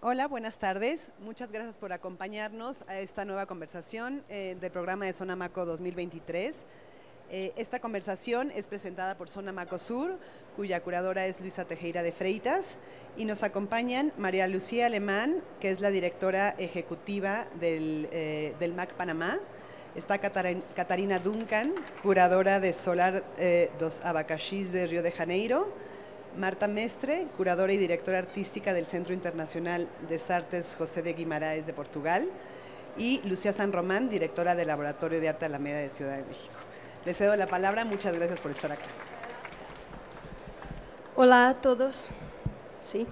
Hola, buenas tardes. Muchas gracias por acompañarnos a esta nueva conversación eh, del programa de Zona Maco 2023. Eh, esta conversación es presentada por Zona Maco Sur, cuya curadora es Luisa Tejera de Freitas, y nos acompañan María Lucía Alemán, que es la directora ejecutiva del, eh, del MAC Panamá, está Catarina Duncan, curadora de Solar dos Abacaxis de Río de Janeiro, Marta Mestre, curadora y directora artística del Centro Internacional de Artes José de Guimaraes de Portugal, y Lucía San Román, directora del Laboratorio de Arte Alameda de Ciudad de México. Les cedo la palabra, muchas gracias por estar acá. Hola a todos. Sí.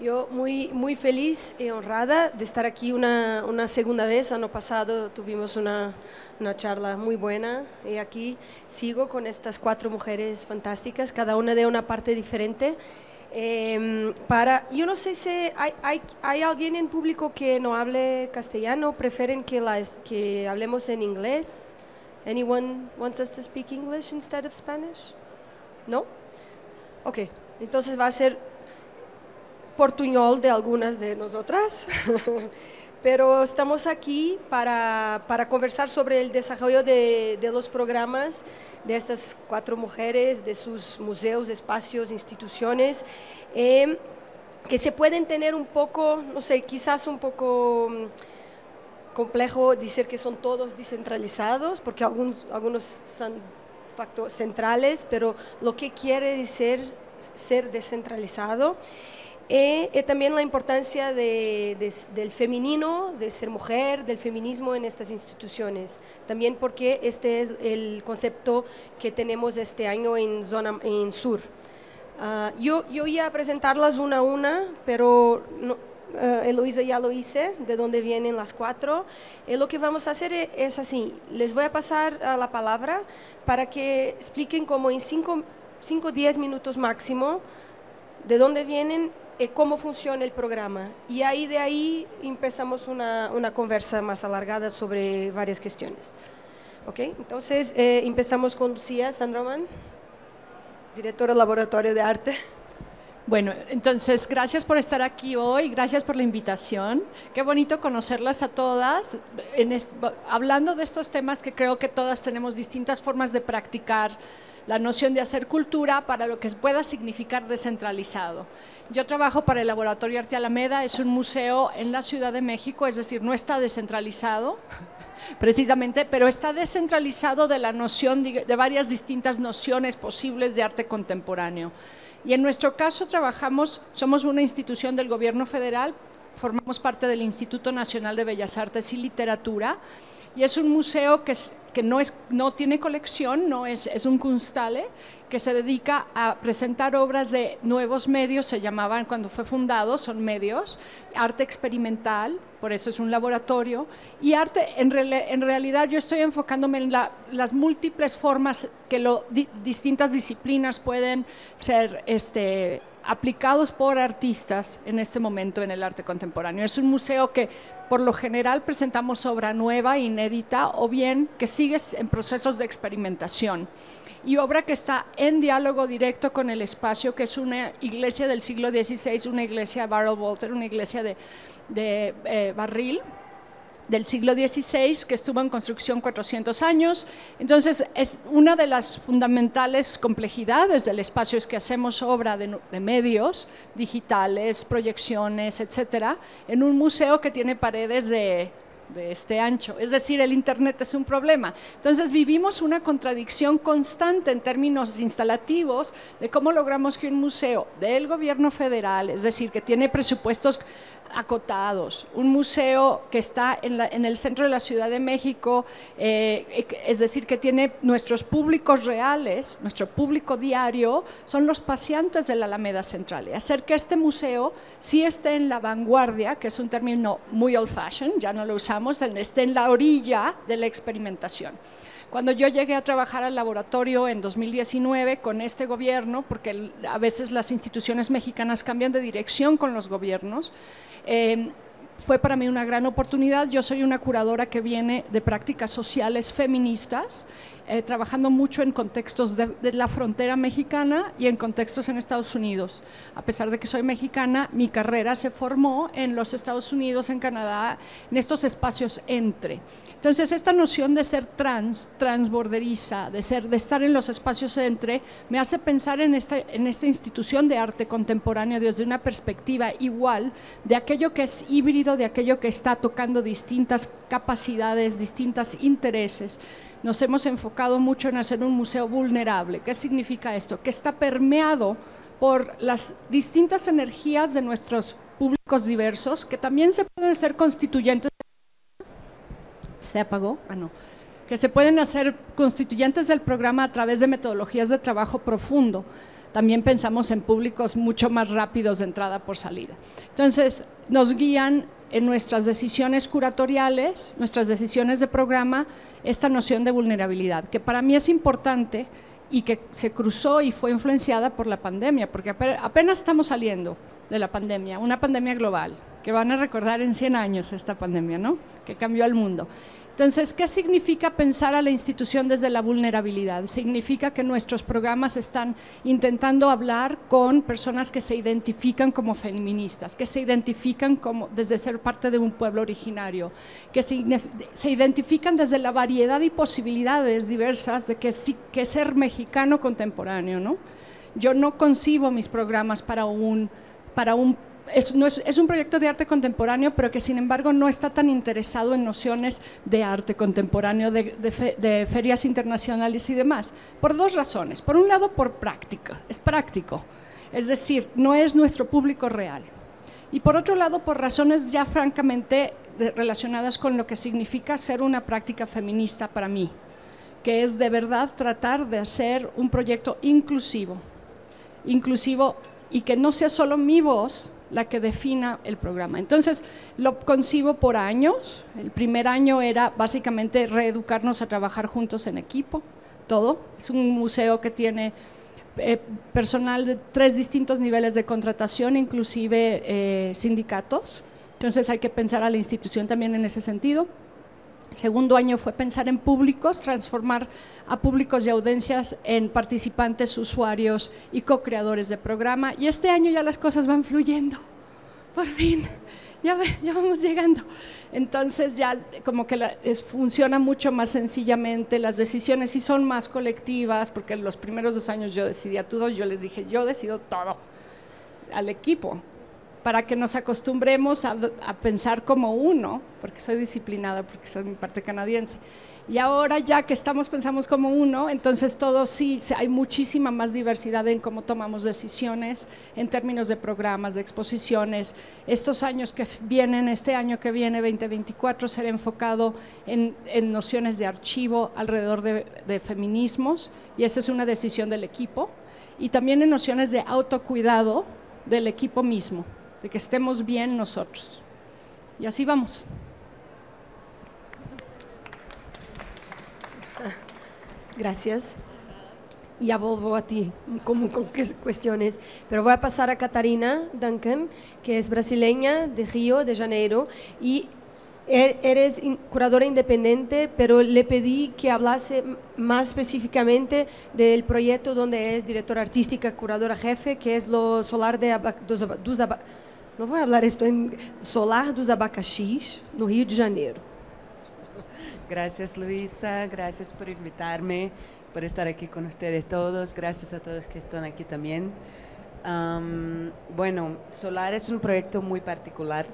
Yo muy, muy feliz y honrada de estar aquí una, una segunda vez. Año pasado tuvimos una, una, charla muy buena y aquí sigo con estas cuatro mujeres fantásticas, cada una de una parte diferente. Eh, para, yo no sé si hay, hay, hay, alguien en público que no hable castellano, prefieren que, las, que hablemos en inglés. Anyone wants us to speak English instead of Spanish? No? Ok, entonces va a ser portuñol de algunas de nosotras, pero estamos aquí para, para conversar sobre el desarrollo de, de, los programas de estas cuatro mujeres, de sus museos, espacios, instituciones, eh, que se pueden tener un poco, no sé, quizás un poco mm, complejo decir que son todos descentralizados, porque algunos, algunos son factores centrales, pero lo que quiere decir ser descentralizado. Y, también la importancia de, de, del femenino, de ser mujer, del feminismo en estas instituciones. También porque este es el concepto que tenemos este año en zona en sur. Uh, yo, yo iba a presentarlas una a una, pero no, uh, Eloisa ya lo hice, de dónde vienen las cuatro. Lo que vamos a hacer es, es así, les voy a pasar uh, la palabra para que expliquen como en 5 o 10 minutos máximo de dónde vienen eh, cómo funciona el programa. Y ahí de ahí empezamos una, una conversa más alargada sobre varias cuestiones. ¿Ok? Entonces, eh, empezamos con Lucía Sandroman, directora del Laboratorio de Arte. Bueno, entonces, gracias por estar aquí hoy, gracias por la invitación. Qué bonito conocerlas a todas, en hablando de estos temas que creo que todas tenemos distintas formas de practicar la noción de hacer cultura para lo que pueda significar descentralizado. Yo trabajo para el Laboratorio Arte Alameda, es un museo en la Ciudad de México, es decir, no está descentralizado, precisamente, pero está descentralizado de la noción de, varias distintas nociones posibles de arte contemporáneo. Y en nuestro caso trabajamos, somos una institución del gobierno federal, formamos parte del Instituto Nacional de Bellas Artes y Literatura, y es un museo que, no tiene colección, no es, es un kunstale, que se dedica a presentar obras de nuevos medios, se llamaban cuando fue fundado, son medios, arte experimental, por eso es un laboratorio, y arte, en, re, en realidad yo estoy enfocándome en la, las múltiples formas que lo, di, distintas disciplinas pueden ser este, aplicados por artistas en este momento en el arte contemporáneo. Es un museo que por lo general presentamos obra nueva, inédita, o bien que sigue en procesos de experimentación y obra que está en diálogo directo con el espacio, que es una iglesia del siglo XVI, una iglesia Barrel Walter, una iglesia de, eh, barril del siglo XVI, que estuvo en construcción 400 años. Entonces, es una de las fundamentales complejidades del espacio es que hacemos obra de, de medios digitales, proyecciones, etcétera, en un museo que tiene paredes de de este ancho. Es decir, el Internet es un problema. Entonces vivimos una contradicción constante en términos instalativos de cómo logramos que un museo del gobierno federal, es decir, que tiene presupuestos acotados, un museo que está en, el centro de la Ciudad de México, eh, es decir, que tiene nuestros públicos reales, nuestro público diario, son los paseantes de la Alameda Central. Y hacer que este museo sí esté en la vanguardia, que es un término muy old fashion, ya no lo usamos, esté en la orilla de la experimentación. Cuando yo llegué a trabajar al laboratorio en 2019 con este gobierno, porque a veces las instituciones mexicanas cambian de dirección con los gobiernos, eh, fue para mí una gran oportunidad. Yo soy una curadora que viene de prácticas sociales feministas. Eh, trabajando mucho en contextos de, la frontera mexicana y en contextos en Estados Unidos. A pesar de que soy mexicana, mi carrera se formó en los Estados Unidos, en Canadá, en estos espacios entre. Entonces, esta noción de ser trans, transborderiza, de, estar en los espacios entre, me hace pensar en esta, en esta institución de arte contemporáneo desde una perspectiva igual de aquello que es híbrido, de aquello que está tocando distintas capacidades, distintos intereses nos hemos enfocado mucho en hacer un museo vulnerable. ¿Qué significa esto? Que está permeado por las distintas energías de nuestros públicos diversos, que también se pueden ser constituyentes. ¿Se apagó? Ah, no. Que se pueden hacer constituyentes del programa a través de metodologías de trabajo profundo. También pensamos en públicos mucho más rápidos de entrada por salida. Entonces, nos guían en nuestras decisiones curatoriales, nuestras decisiones de programa, esta noción de vulnerabilidad, que para mí es importante y que se cruzó y fue influenciada por la pandemia, porque apenas estamos saliendo de la pandemia, una pandemia global, que van a recordar en 100 años esta pandemia, ¿no? Que cambió el mundo. Entonces, ¿qué significa pensar a la institución desde la vulnerabilidad? Significa que nuestros programas están intentando hablar con personas que se identifican como feministas, que se identifican como desde ser parte de un pueblo originario, que se, identifican desde la variedad y posibilidades diversas de que, que ser mexicano contemporáneo, ¿no? Yo no concibo mis programas para un para un es, un proyecto de arte contemporáneo, pero que sin embargo no está tan interesado en nociones de arte contemporáneo, de, ferias internacionales y demás, por dos razones. Por un lado, por práctica, es práctico, es decir, no es nuestro público real. Y por otro lado, por razones ya francamente relacionadas con lo que significa ser una práctica feminista para mí, que es de verdad tratar de hacer un proyecto inclusivo, inclusivo y que no sea solo mi voz, la que defina el programa. Entonces, lo concibo por años. El primer año era básicamente reeducarnos a trabajar juntos en equipo, todo. Es un museo que tiene eh, personal de tres distintos niveles de contratación, inclusive eh, sindicatos. Entonces, hay que pensar a la institución también en ese sentido. Segundo año fue pensar en públicos, transformar a públicos y audiencias en participantes, usuarios y co-creadores de programa. Y este año ya las cosas van fluyendo. Por fin, ya, ya vamos llegando. Entonces ya como que funciona mucho más sencillamente, las decisiones sí son más colectivas, porque los primeros dos años yo decidía todo, yo les dije, yo decido todo al equipo para que nos acostumbremos a, pensar como uno, porque soy disciplinada, porque soy mi parte canadiense. Y ahora ya que estamos pensamos como uno, entonces todo sí, hay muchísima más diversidad en cómo tomamos decisiones en términos de programas, de exposiciones. Estos años que vienen, este año que viene, 2024, será enfocado en, nociones de archivo alrededor de, de feminismos, y esa es una decisión del equipo, y también en nociones de autocuidado del equipo mismo de que estemos bien nosotros. Y así vamos. Gracias. Ya vuelvo a ti, como con cuestiones. Pero voy a pasar a Catarina Duncan, que es brasileña de Río de Janeiro y Er, eres curadora independiente, pero le pedí que hablase más específicamente del proyecto donde es directora artística, curadora jefe, que es lo Solar de dos, dos no voy a hablar esto en Solar dos Abacaxis, no Rio de Janeiro. Gracias Luisa, gracias por invitarme, por estar aquí con ustedes todos, gracias a todos que están aquí también. bueno, Solar es un proyecto muy particular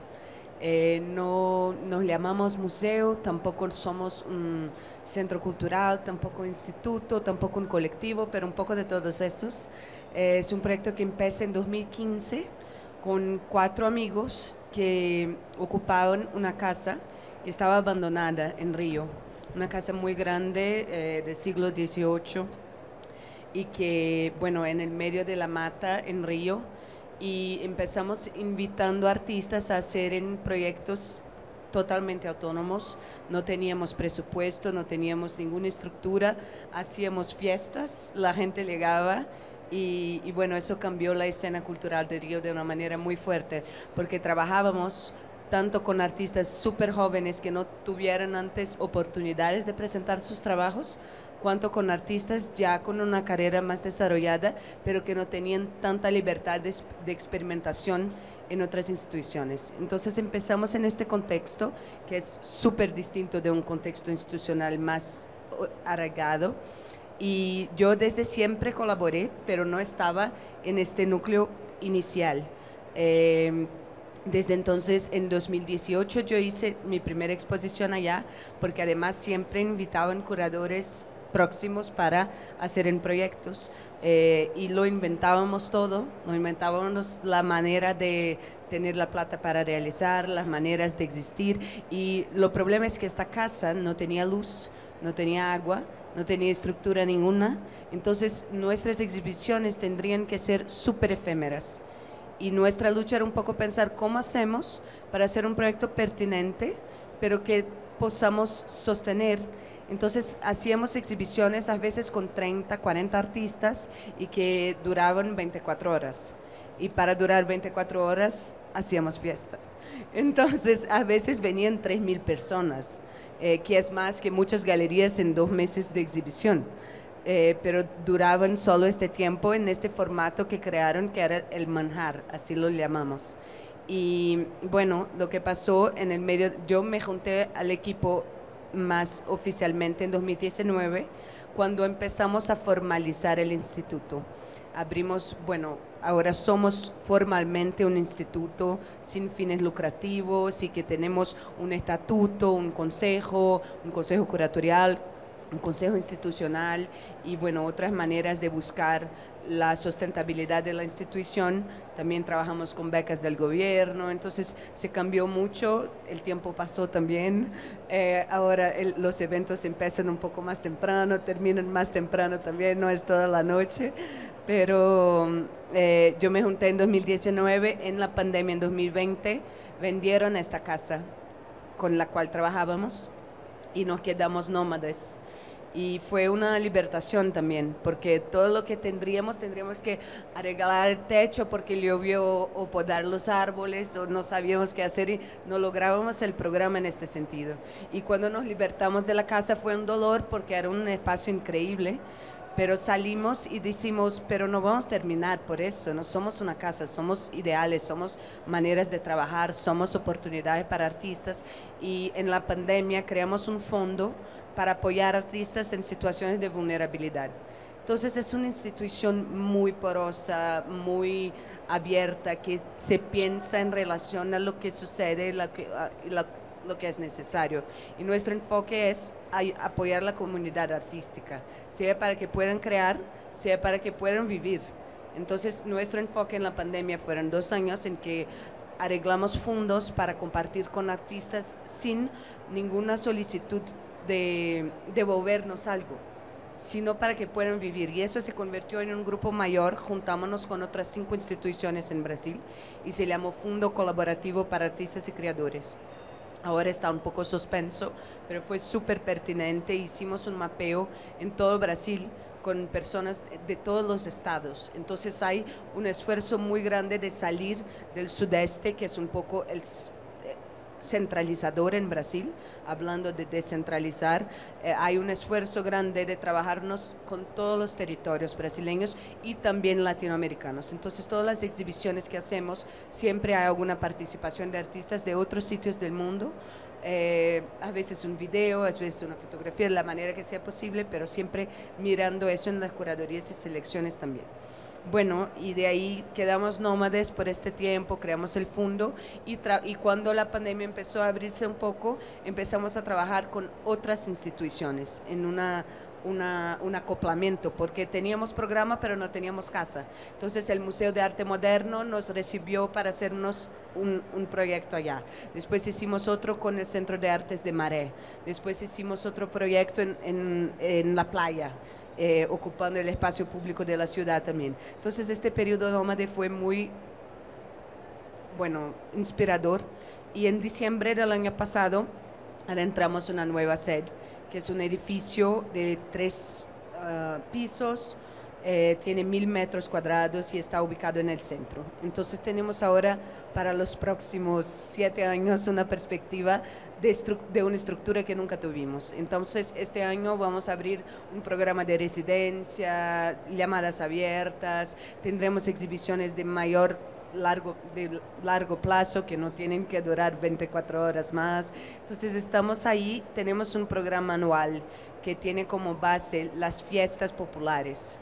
eh, no nos llamamos museo, tampoco somos un centro cultural, tampoco instituto, tampoco un colectivo, pero un poco de todos esos. Eh, es un proyecto que empieza en 2015 con cuatro amigos que ocupaban una casa que estaba abandonada en Río, una casa muy grande eh, del siglo XVIII y que, bueno, en el medio de la mata en Río, y empezamos invitando artistas a hacer en proyectos totalmente autónomos, no teníamos presupuesto, no teníamos ninguna estructura, hacíamos fiestas, la gente llegaba y, y, bueno, eso cambió la escena cultural de Río de una manera muy fuerte, porque trabajábamos tanto con artistas súper jóvenes que no tuvieran antes oportunidades de presentar sus trabajos, cuanto con artistas ya con una carrera más desarrollada, pero que no tenían tanta libertad de, de experimentación en otras instituciones. Entonces empezamos en este contexto, que es súper distinto de un contexto institucional más arraigado. Y yo desde siempre colaboré, pero no estaba en este núcleo inicial. Eh, desde entonces, en 2018, yo hice mi primera exposición allá, porque además siempre invitaban curadores próximos para hacer en proyectos. Eh, y lo inventábamos todo, lo inventábamos la manera de tener la plata para realizar, las maneras de existir. Y lo problema es que esta casa no tenía luz, no tenía agua, no tenía estructura ninguna. Entonces nuestras exhibiciones tendrían que ser súper efémeras. Y nuestra lucha era un poco pensar cómo hacemos para hacer un proyecto pertinente, pero que podamos sostener entonces hacíamos exhibiciones a veces con 30, 40 artistas y que duraban 24 horas. Y para durar 24 horas hacíamos fiesta. Entonces a veces venían 3.000 personas, eh, que es más que muchas galerías en dos meses de exhibición. Eh, pero duraban solo este tiempo en este formato que crearon, que era el manjar, así lo llamamos. Y bueno, lo que pasó en el medio, yo me junté al equipo más oficialmente en 2019, cuando empezamos a formalizar el instituto. Abrimos, bueno, ahora somos formalmente un instituto sin fines lucrativos y que tenemos un estatuto, un consejo, un consejo curatorial, un consejo institucional y bueno, otras maneras de buscar la sustentabilidad de la institución. También trabajamos con becas del gobierno, entonces se cambió mucho, el tiempo pasó también. Eh, ahora los eventos empiezan un poco más temprano, terminan más temprano también, no es toda la noche. Pero eh, yo me junté en 2019, en la pandemia en 2020, vendieron esta casa con la cual trabajábamos y nos quedamos nómades y fue una libertación también, porque todo lo que tendríamos, tendríamos que arreglar el techo porque llovió o podar los árboles o no sabíamos qué hacer y no lográbamos el programa en este sentido. Y cuando nos libertamos de la casa fue un dolor porque era un espacio increíble, pero salimos y decimos, pero no vamos a terminar por eso, no somos una casa, somos ideales, somos maneras de trabajar, somos oportunidades para artistas y en la pandemia creamos un fondo para apoyar artistas en situaciones de vulnerabilidad. Entonces es una institución muy porosa, muy abierta, que se piensa en relación a lo que sucede, lo que, lo que es necesario. Y nuestro enfoque es apoyar la comunidad artística, sea para que puedan crear, sea para que puedan vivir. Entonces nuestro enfoque en la pandemia fueron dos años en que arreglamos fondos para compartir con artistas sin ninguna solicitud de devolvernos algo, sino para que puedan vivir. Y eso se convirtió en un grupo mayor, juntámonos con otras cinco instituciones en Brasil y se llamó Fundo Colaborativo para Artistas y Creadores. Ahora está un poco suspenso, pero fue súper pertinente. Hicimos un mapeo en todo Brasil con personas de todos los estados. Entonces hay un esfuerzo muy grande de salir del sudeste, que es un poco el centralizador en Brasil, hablando de descentralizar. Eh, hay un esfuerzo grande de trabajarnos con todos los territorios brasileños y también latinoamericanos. Entonces, todas las exhibiciones que hacemos, siempre hay alguna participación de artistas de otros sitios del mundo. Eh, a veces un video, a veces una fotografía, de la manera que sea posible, pero siempre mirando eso en las curadurías y selecciones también. Bueno, y de ahí quedamos nómades por este tiempo, creamos el fondo y, y cuando la pandemia empezó a abrirse un poco, empezamos a trabajar con otras instituciones en una, un acoplamiento, porque teníamos programa pero no teníamos casa. Entonces el Museo de Arte Moderno nos recibió para hacernos un, proyecto allá. Después hicimos otro con el Centro de Artes de Maré. Después hicimos otro proyecto en, en, en la playa. Eh, ocupando el espacio público de la ciudad también. Entonces este periodo nómade fue muy, bueno, inspirador y en diciembre del año pasado adentramos una nueva sede, que es un edificio de tres ah, pisos, eh, tiene mil metros cuadrados y está ubicado en el centro. Entonces tenemos ahora para los próximos siete años una perspectiva de, de, una estructura que nunca tuvimos. Entonces este año vamos a abrir un programa de residencia, llamadas abiertas, tendremos exhibiciones de mayor largo, de largo plazo que no tienen que durar 24 horas más. Entonces estamos ahí, tenemos un programa anual que tiene como base las fiestas populares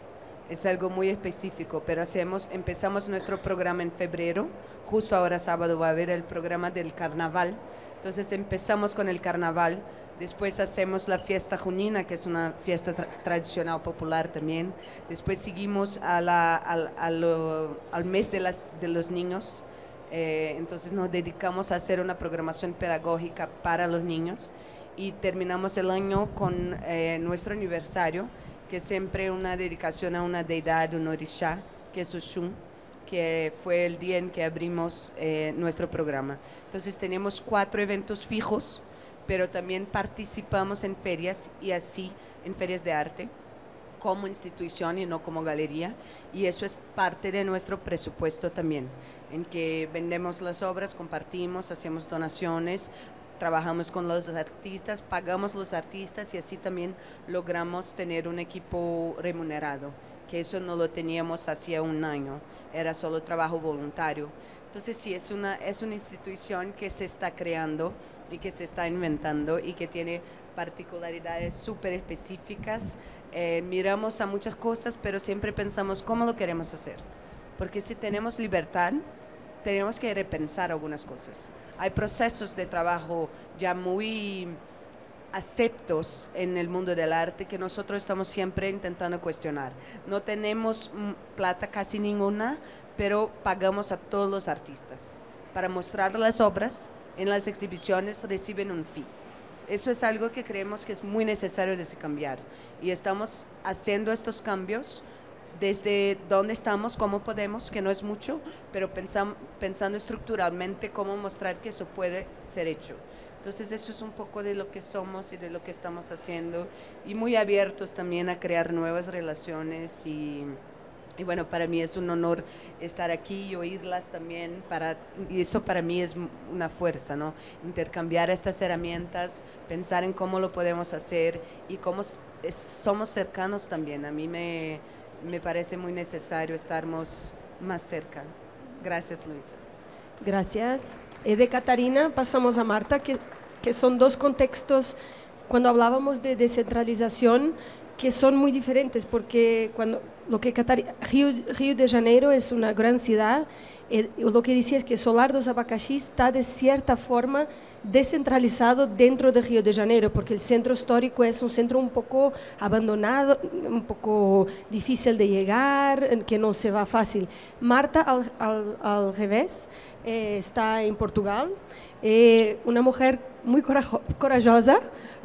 es algo muy específico, pero hacemos, empezamos nuestro programa en febrero, justo ahora sábado va a haber el programa del carnaval, entonces empezamos con el carnaval, después hacemos la fiesta junina, que es una fiesta tradicional popular también, después seguimos a la, al, mes de, las, de los niños, eh, entonces nos dedicamos a hacer una programación pedagógica para los niños y terminamos el año con eh, nuestro aniversario, que es siempre una dedicación a una deidad, un orishá, que es Oshun, que fue el día en que abrimos eh, nuestro programa. Entonces tenemos cuatro eventos fijos, pero también participamos en ferias y así en ferias de arte como institución y no como galería y eso es parte de nuestro presupuesto también en que vendemos las obras, compartimos, hacemos donaciones, trabajamos con los artistas, pagamos los artistas y así también logramos tener un equipo remunerado, que eso no lo teníamos hacía un año, era solo trabajo voluntario. Entonces sí, es una, es una institución que se está creando y que se está inventando y que tiene particularidades súper específicas. Eh, miramos a muchas cosas, pero siempre pensamos cómo lo queremos hacer. Porque si tenemos libertad, tenemos que repensar algunas cosas. Hay procesos de trabajo ya muy aceptos en el mundo del arte que nosotros estamos siempre intentando cuestionar. No tenemos mm, plata casi ninguna, pero pagamos a todos los artistas. Para mostrar las obras en las exhibiciones reciben un fee. Eso es algo que creemos que es muy necesario de cambiar y estamos haciendo estos cambios desde dónde estamos, cómo podemos, que no es mucho, pero pensando, pensando estructuralmente cómo mostrar que eso puede ser hecho. Entonces eso es un poco de lo que somos y de lo que estamos haciendo y muy abiertos también a crear nuevas relaciones y, y bueno, para mí es un honor estar aquí y oírlas también, para, y eso para mí es una fuerza, ¿no? Intercambiar estas herramientas, pensar en cómo lo podemos hacer y cómo somos cercanos también. A mí me, me parece muy necesario estarmos más cerca. Gracias, Luisa. Gracias. Eh, de Catarina pasamos a Marta, que, son dos contextos, cuando hablábamos de descentralización, que son muy diferentes, porque cuando lo que Río, Río de Janeiro es una gran ciudad, eh, lo que decía es que Solar dos Abacaxis está de cierta forma descentralizado dentro de Río de Janeiro, porque el centro histórico es un centro un poco abandonado, un poco difícil de llegar, que no se va fácil. Marta, al, al, revés, eh, está en Portugal, eh, una mujer muy corajosa,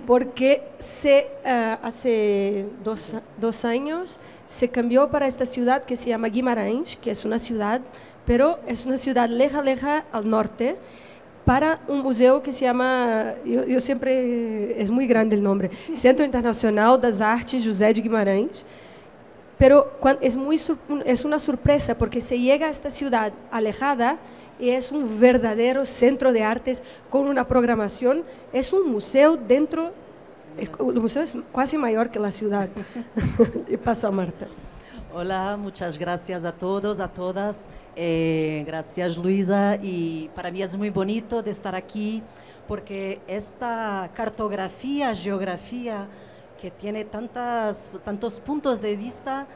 porque se, uh, hace dos, años se cambió para esta ciudad que se llama Guimarães, que es una ciudad, pero es una ciudad leja, leja al norte, para un museo que se llama, eu, eu sempre, é muito grande o nome, Centro Internacional das Artes José de Guimarães, pero é muito é uma surpresa porque se chega a esta cidade alejada e é um verdadeiro centro de artes com uma programação, é um museu dentro, o museu é quase maior que a cidade. e passa a Marta. Hola, muchas gracias a todos, a todas. Eh, gracias Luisa y para mí es muy bonito de estar aquí porque esta cartografía, geografía que tiene tantas, tantos puntos de vista,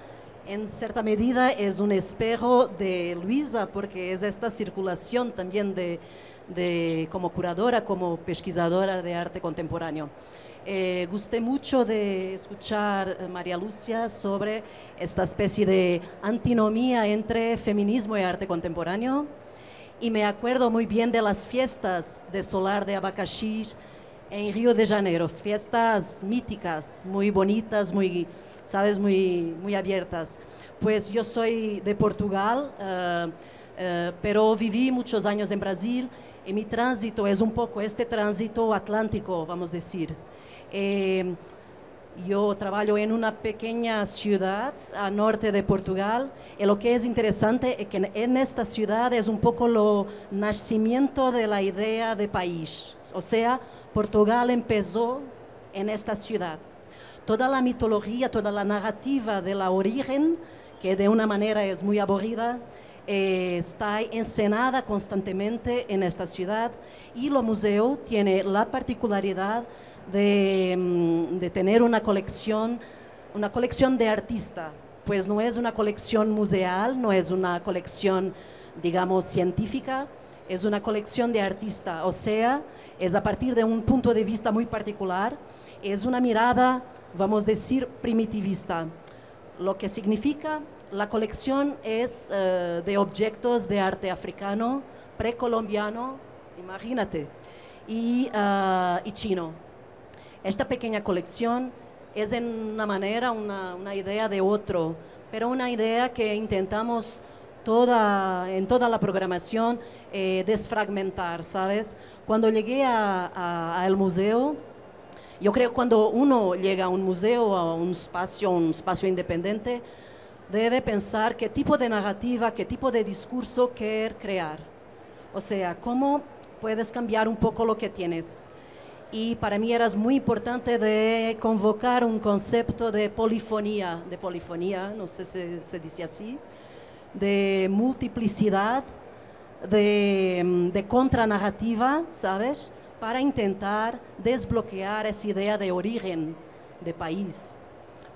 en cierta medida es un espejo de Luisa porque es esta circulación también de, de como curadora, como pesquisadora de arte contemporáneo. Eh, gusté mucho de escuchar a María Lucia sobre esta especie de antinomía entre feminismo y arte contemporáneo. Y me acuerdo muy bien de las fiestas de Solar de Abacaxi en Río de Janeiro, fiestas míticas, muy bonitas, muy, sabes, muy, muy abiertas. Pues yo soy de Portugal, uh, uh, pero viví muchos años en Brasil y mi tránsito es un poco este tránsito atlántico, vamos a decir. Eh, Yo trabajo en una pequeña ciudad al norte de Portugal y lo que es interesante es que en esta ciudad es un poco lo nacimiento de la idea de país. O sea, Portugal empezó en esta ciudad. Toda la mitología, toda la narrativa de la origen, que de una manera es muy aburrida, eh, está encenada constantemente en esta ciudad. Y lo museo tiene la particularidad Mm, de, tener una colección, una colección de artista, pues no es una colección museal, no es una colección, digamos, científica, es una colección de artista, o sea, es a partir de un punto de vista muy particular, es una mirada, vamos a decir, primitivista, lo que significa la colección es eh, de objetos de arte africano, precolombiano, imagínate, y, ah, y chino. Esta pequeña colección es en una manera una, una idea de otro, pero una idea que intentamos toda, en toda la programación eh, desfragmentar, ¿sabes? Cuando llegué al museo, yo creo que cuando uno llega a un museo, a un espacio, un espacio independiente, debe pensar qué tipo de narrativa, qué tipo de discurso quiere crear. O sea, cómo puedes cambiar un poco lo que tienes y para mí era muy importante de convocar un concepto de polifonía, de polifonía, no sé si se dice así, de multiplicidad, de, de contranarrativa, ¿sabes? Para intentar desbloquear esa idea de origen de país.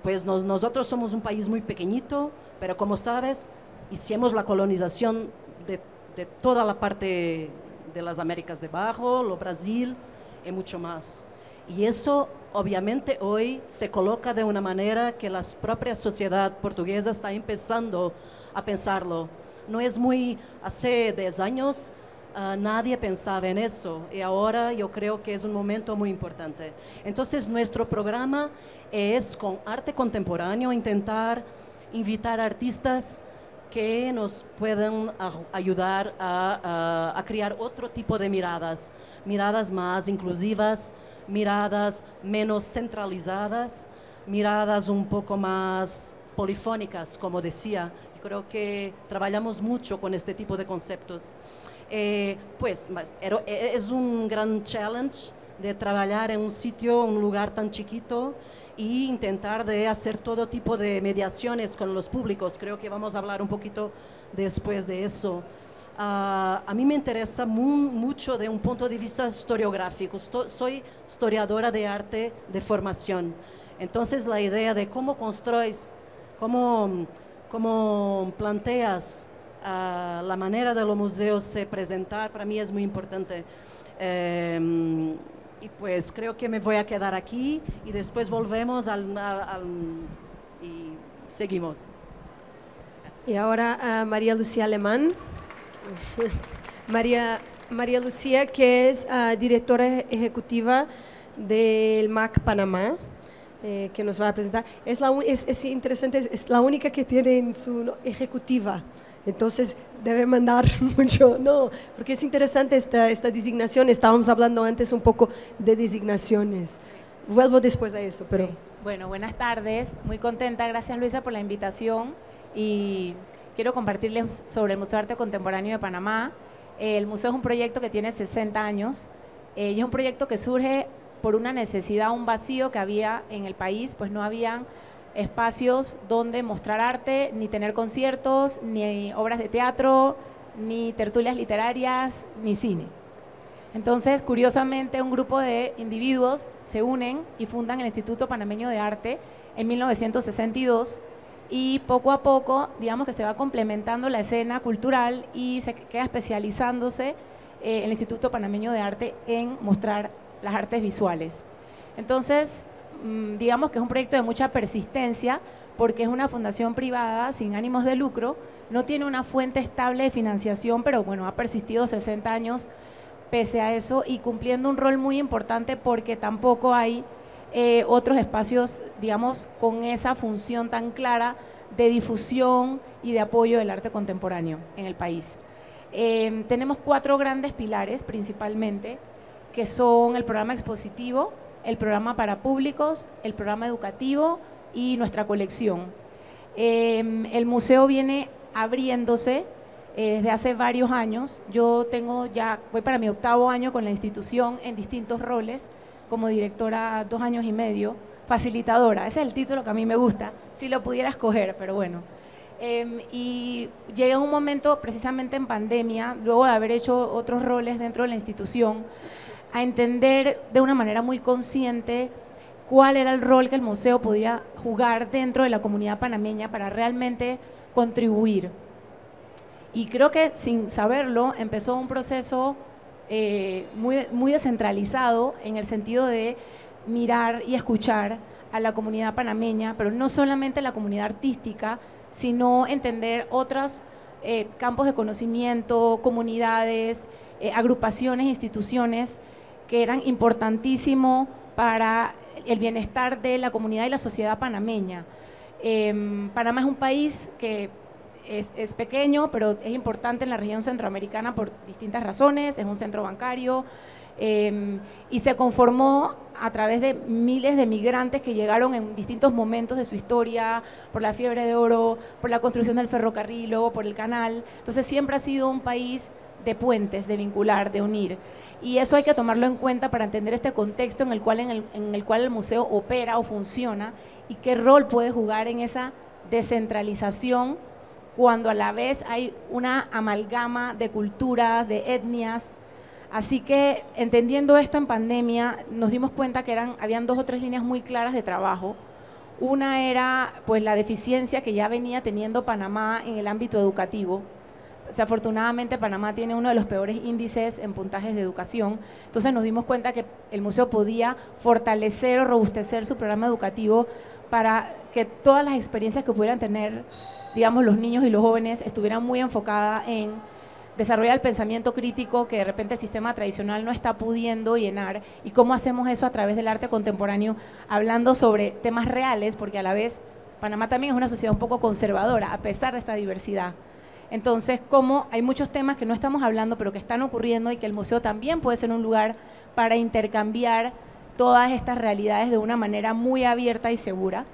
Pues nosotros somos un país muy pequeñito, pero como sabes, hicimos la colonización de, de toda la parte de las Américas de Bajo, lo Brasil, y mucho más. Y eso obviamente hoy se coloca de una manera que la propia sociedad portuguesa está empezando a pensarlo. No es muy, hace 10 años ah, nadie pensaba en eso y ahora yo creo que es un momento muy importante. Entonces nuestro programa es con arte contemporáneo intentar invitar artistas que nos pueden ayudar a, crear otro tipo de miradas, miradas más inclusivas, miradas menos centralizadas, miradas un poco más polifónicas, como decía. Creo que trabajamos mucho con este tipo de conceptos. Eh, pues e, es un gran challenge de trabajar en un sitio, un lugar tan chiquito y intentar de hacer todo tipo de mediaciones con los públicos. Creo que vamos a hablar un poquito después de eso. Ah, a mí me interesa mucho de un punto de vista historiográfico. soy historiadora de arte de formación. Entonces la idea de cómo construyes, cómo, cómo planteas la manera de los museos se presentar, para mí es muy importante. Em, y pues creo que me voy a quedar aquí y después volvemos al, y seguimos. Y ahora a María Lucía Alemán. María, María Lucía, que es ah, directora ejecutiva del MAC Panamá, eh, que nos va a presentar. Es, la, es, es interesante, es la única que tiene en su ejecutiva. Entonces debe mandar mucho, no, porque es interesante esta, esta designación. Estábamos hablando antes un poco de designaciones. Vuelvo después a eso, pero... Bueno, buenas tardes. Muy contenta. Gracias Luisa por la invitación y quiero compartirles sobre el Museo de Arte Contemporáneo de Panamá. El museo es un proyecto que tiene 60 años eh, y es un proyecto que surge por una necesidad, un vacío que había en el país, pues no habían espacios donde mostrar arte, ni tener conciertos, ni obras de teatro, ni tertulias literarias, ni cine. Entonces, curiosamente, un grupo de individuos se unen y fundan el Instituto Panameño de Arte en 1962 y poco a poco, digamos que se va complementando la escena cultural y se queda especializándose eh, el Instituto Panameño de Arte en mostrar las artes visuales. Entonces, digamos que es un proyecto de mucha persistencia porque es una fundación privada sin ánimos de lucro, no tiene una fuente estable de financiación, pero bueno, ha persistido 60 años pese a eso y cumpliendo un rol muy importante porque tampoco hay eh, otros espacios, digamos, con esa función tan clara de difusión y de apoyo del arte contemporáneo en el país. Em, tenemos cuatro grandes pilares principalmente, que son el programa expositivo, el programa para públicos, el programa educativo y nuestra colección. Em, el museo viene abriéndose eh, desde hace varios años. Yo tengo ya, voy para mi octavo año con la institución en distintos roles, como directora dos años y medio, facilitadora, ese es el título que a mí me gusta, si lo pudiera escoger, pero bueno. Em, y llegué a un momento, precisamente en pandemia, luego de haber hecho otros roles dentro de la institución, a entender de una manera muy consciente cuál era el rol que el museo podía jugar dentro de la comunidad panameña para realmente contribuir. Y creo que sin saberlo empezó un proceso eh, muy, muy descentralizado en el sentido de mirar y escuchar a la comunidad panameña, pero no solamente la comunidad artística, sino entender otros eh, campos de conocimiento, comunidades, eh, agrupaciones, instituciones que eran importantísimos para el bienestar de la comunidad y la sociedad panameña. Em, Panamá es un país que es, pequeño, pero es importante en la región centroamericana por distintas razones, es un centro bancario em, y se conformó a través de miles de migrantes que llegaron en distintos momentos de su historia, por la fiebre de oro, por la construcción del ferrocarril, luego por el canal. Entonces siempre ha sido un país de puentes, de vincular, de unir. Y eso hay que tomarlo en cuenta para entender este contexto en el cual, el, el museo opera o funciona y qué rol puede jugar en esa descentralización cuando a la vez hay una amalgama de culturas, de etnias, Así que entendiendo esto en pandemia, nos dimos cuenta que eran, habían dos o tres líneas muy claras de trabajo. Una era pues la deficiencia que ya venía teniendo Panamá en el ámbito educativo. Desafortunadamente Panamá tiene uno de los peores índices en puntajes de educación. Entonces nos dimos cuenta que el museo podía fortalecer o robustecer su programa educativo para que todas las experiencias que pudieran tener, digamos, los niños y los jóvenes estuvieran muy enfocadas en desarrollar el pensamiento crítico que de repente el sistema tradicional no está pudiendo llenar y cómo hacemos eso a través del arte contemporáneo, hablando sobre temas reales, porque a la vez Panamá también es una sociedad un poco conservadora, a pesar de esta diversidad. Entonces, cómo hay muchos temas que no estamos hablando, pero que están ocurriendo y que el museo también puede ser un lugar para intercambiar todas estas realidades de una manera muy abierta y segura.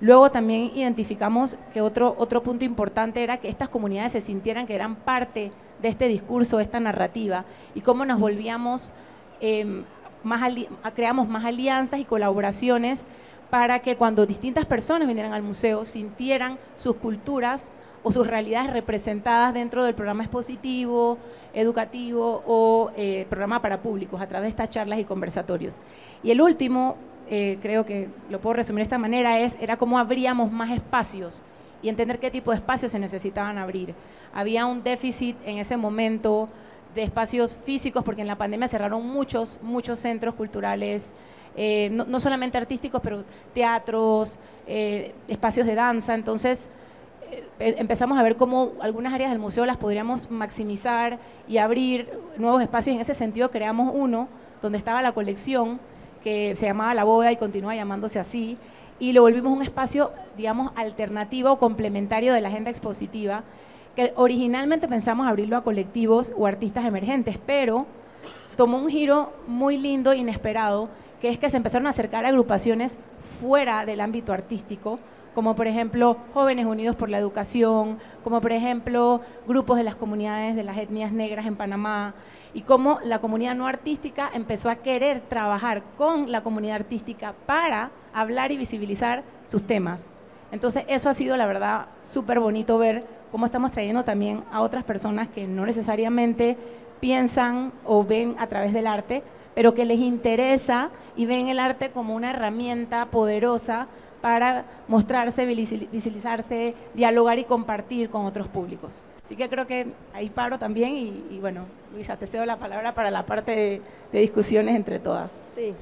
Luego también identificamos que otro, otro punto importante era que estas comunidades se sintieran que eran parte de este discurso, de esta narrativa, y cómo nos volvíamos, em, más creamos más alianzas y colaboraciones para que cuando distintas personas vinieran al museo sintieran sus culturas o sus realidades representadas dentro del programa expositivo, educativo o eh, programa para públicos a través de estas charlas y conversatorios. Y el último, eh, creo que lo puedo resumir de esta manera, es, era cómo abríamos más espacios y entender qué tipo de espacios se necesitaban abrir. Había un déficit en ese momento de espacios físicos, porque en la pandemia cerraron muchos, muchos centros culturales, eh, no, solamente artísticos, pero teatros, espacios de danza. Entonces, empezamos a ver cómo algunas áreas del museo las podríamos maximizar y abrir nuevos espacios. En ese sentido, creamos uno donde estaba la colección, que se llamaba La Boda y continúa llamándose así, y lo volvimos un espacio, digamos, alternativo o complementario de la agenda expositiva, que originalmente pensamos abrirlo a colectivos o artistas emergentes, pero tomó un giro muy lindo, inesperado, que es que se empezaron a acercar agrupaciones fuera del ámbito artístico, como por ejemplo Jóvenes Unidos por la Educación, como por ejemplo grupos de las comunidades de las etnias negras en Panamá, y cómo la comunidad no artística empezó a querer trabajar con la comunidad artística para hablar y visibilizar sus temas. Entonces eso ha sido la verdad súper bonito ver cómo estamos trayendo también a otras personas que no necesariamente piensan o ven a través del arte, pero que les interesa y ven el arte como una herramienta poderosa para mostrarse, visibilizarse, dialogar y compartir con otros públicos. Así que creo que ahí paro también y, bueno, Luisa, te cedo la palabra para la parte de, de discusiones entre todas. Sí.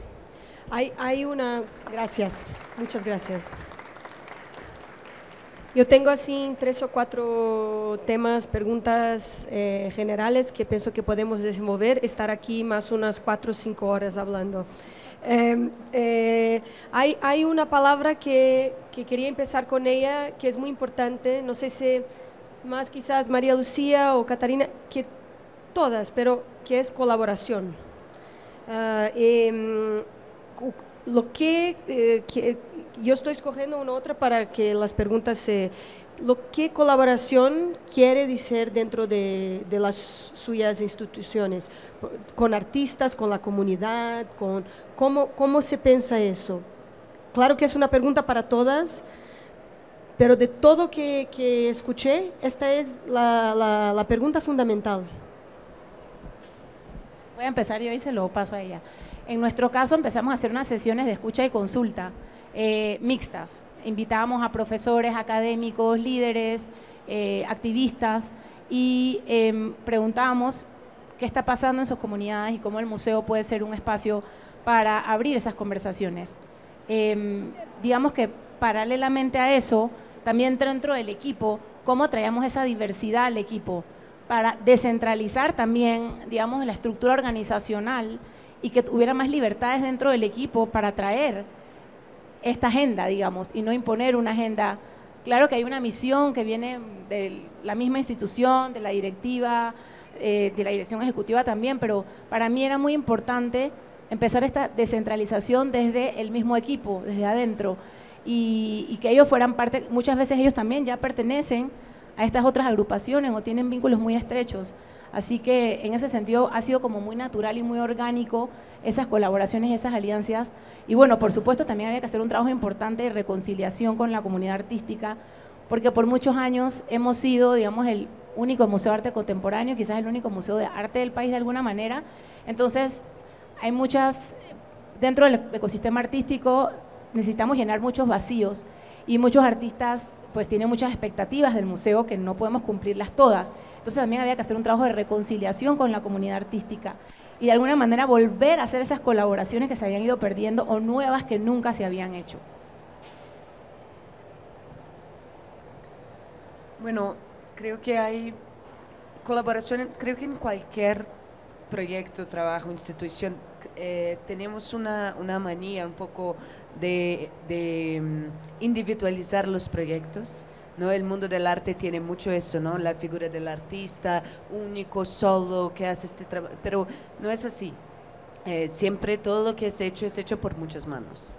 Hay, una, gracias, muchas gracias. Yo tengo así tres o cuatro temas, preguntas eh, generales que pienso que podemos desenvolver, estar aquí más unas cuatro o cinco horas hablando. Em, eh, hay, una palabra que, que, quería empezar con ella, que es muy importante, no sé si más quizás María Lucía o Catarina, que todas, pero que es colaboración. Uh, lo que, eh, que- yo estoy escogiendo una otra para que las preguntas se... Lo que colaboración quiere decir dentro de, de las suyas instituciones, con artistas, con la comunidad, con cómo, cómo se piensa eso. Claro que es una pregunta para todas, pero de todo que, que escuché, esta es la, la- la pregunta fundamental. Voy a empezar yo y se lo paso a ella. En nuestro caso empezamos a hacer unas sesiones de escucha y consulta eh, mixtas. Invitábamos a profesores, académicos, líderes, eh, activistas y em, preguntábamos qué está pasando en sus comunidades y cómo el museo puede ser un espacio para abrir esas conversaciones. Em, digamos que paralelamente a eso, también dentro del equipo, cómo traíamos esa diversidad al equipo para descentralizar también, digamos, la estructura organizacional y que hubiera más libertades dentro del equipo para traer esta agenda, digamos, y no imponer una agenda. Claro que hay una misión que viene de la misma institución, de la directiva, eh, de la dirección ejecutiva también, pero para mí era muy importante empezar esta descentralización desde el mismo equipo, desde adentro, y, y que ellos fueran parte, muchas veces ellos también ya pertenecen a estas otras agrupaciones o tienen vínculos muy estrechos. Así que en ese sentido ha sido como muy natural y muy orgánico esas colaboraciones, esas alianzas. Y bueno, por supuesto también había que hacer un trabajo importante de reconciliación con la comunidad artística, porque por muchos años hemos sido, digamos, el único museo de arte contemporáneo, quizás el único museo de arte del país de alguna manera. Entonces, hay muchas, dentro del ecosistema artístico necesitamos llenar muchos vacíos y muchos artistas pues tienen muchas expectativas del museo que no podemos cumplirlas todas. Entonces también había que hacer un trabajo de reconciliación con la comunidad artística y de alguna manera volver a hacer esas colaboraciones que se habían ido perdiendo o nuevas que nunca se habían hecho. Bueno, creo que hay colaboración, creo que en cualquier proyecto, trabajo, institución, eh, tenemos una, una manía un poco de, mm, individualizar los proyectos. ¿No? El mundo del arte tiene mucho eso, ¿no? la figura del artista único, solo, que hace este trabajo, pero no es así. Eh, siempre todo lo que es hecho es hecho por muchas manos.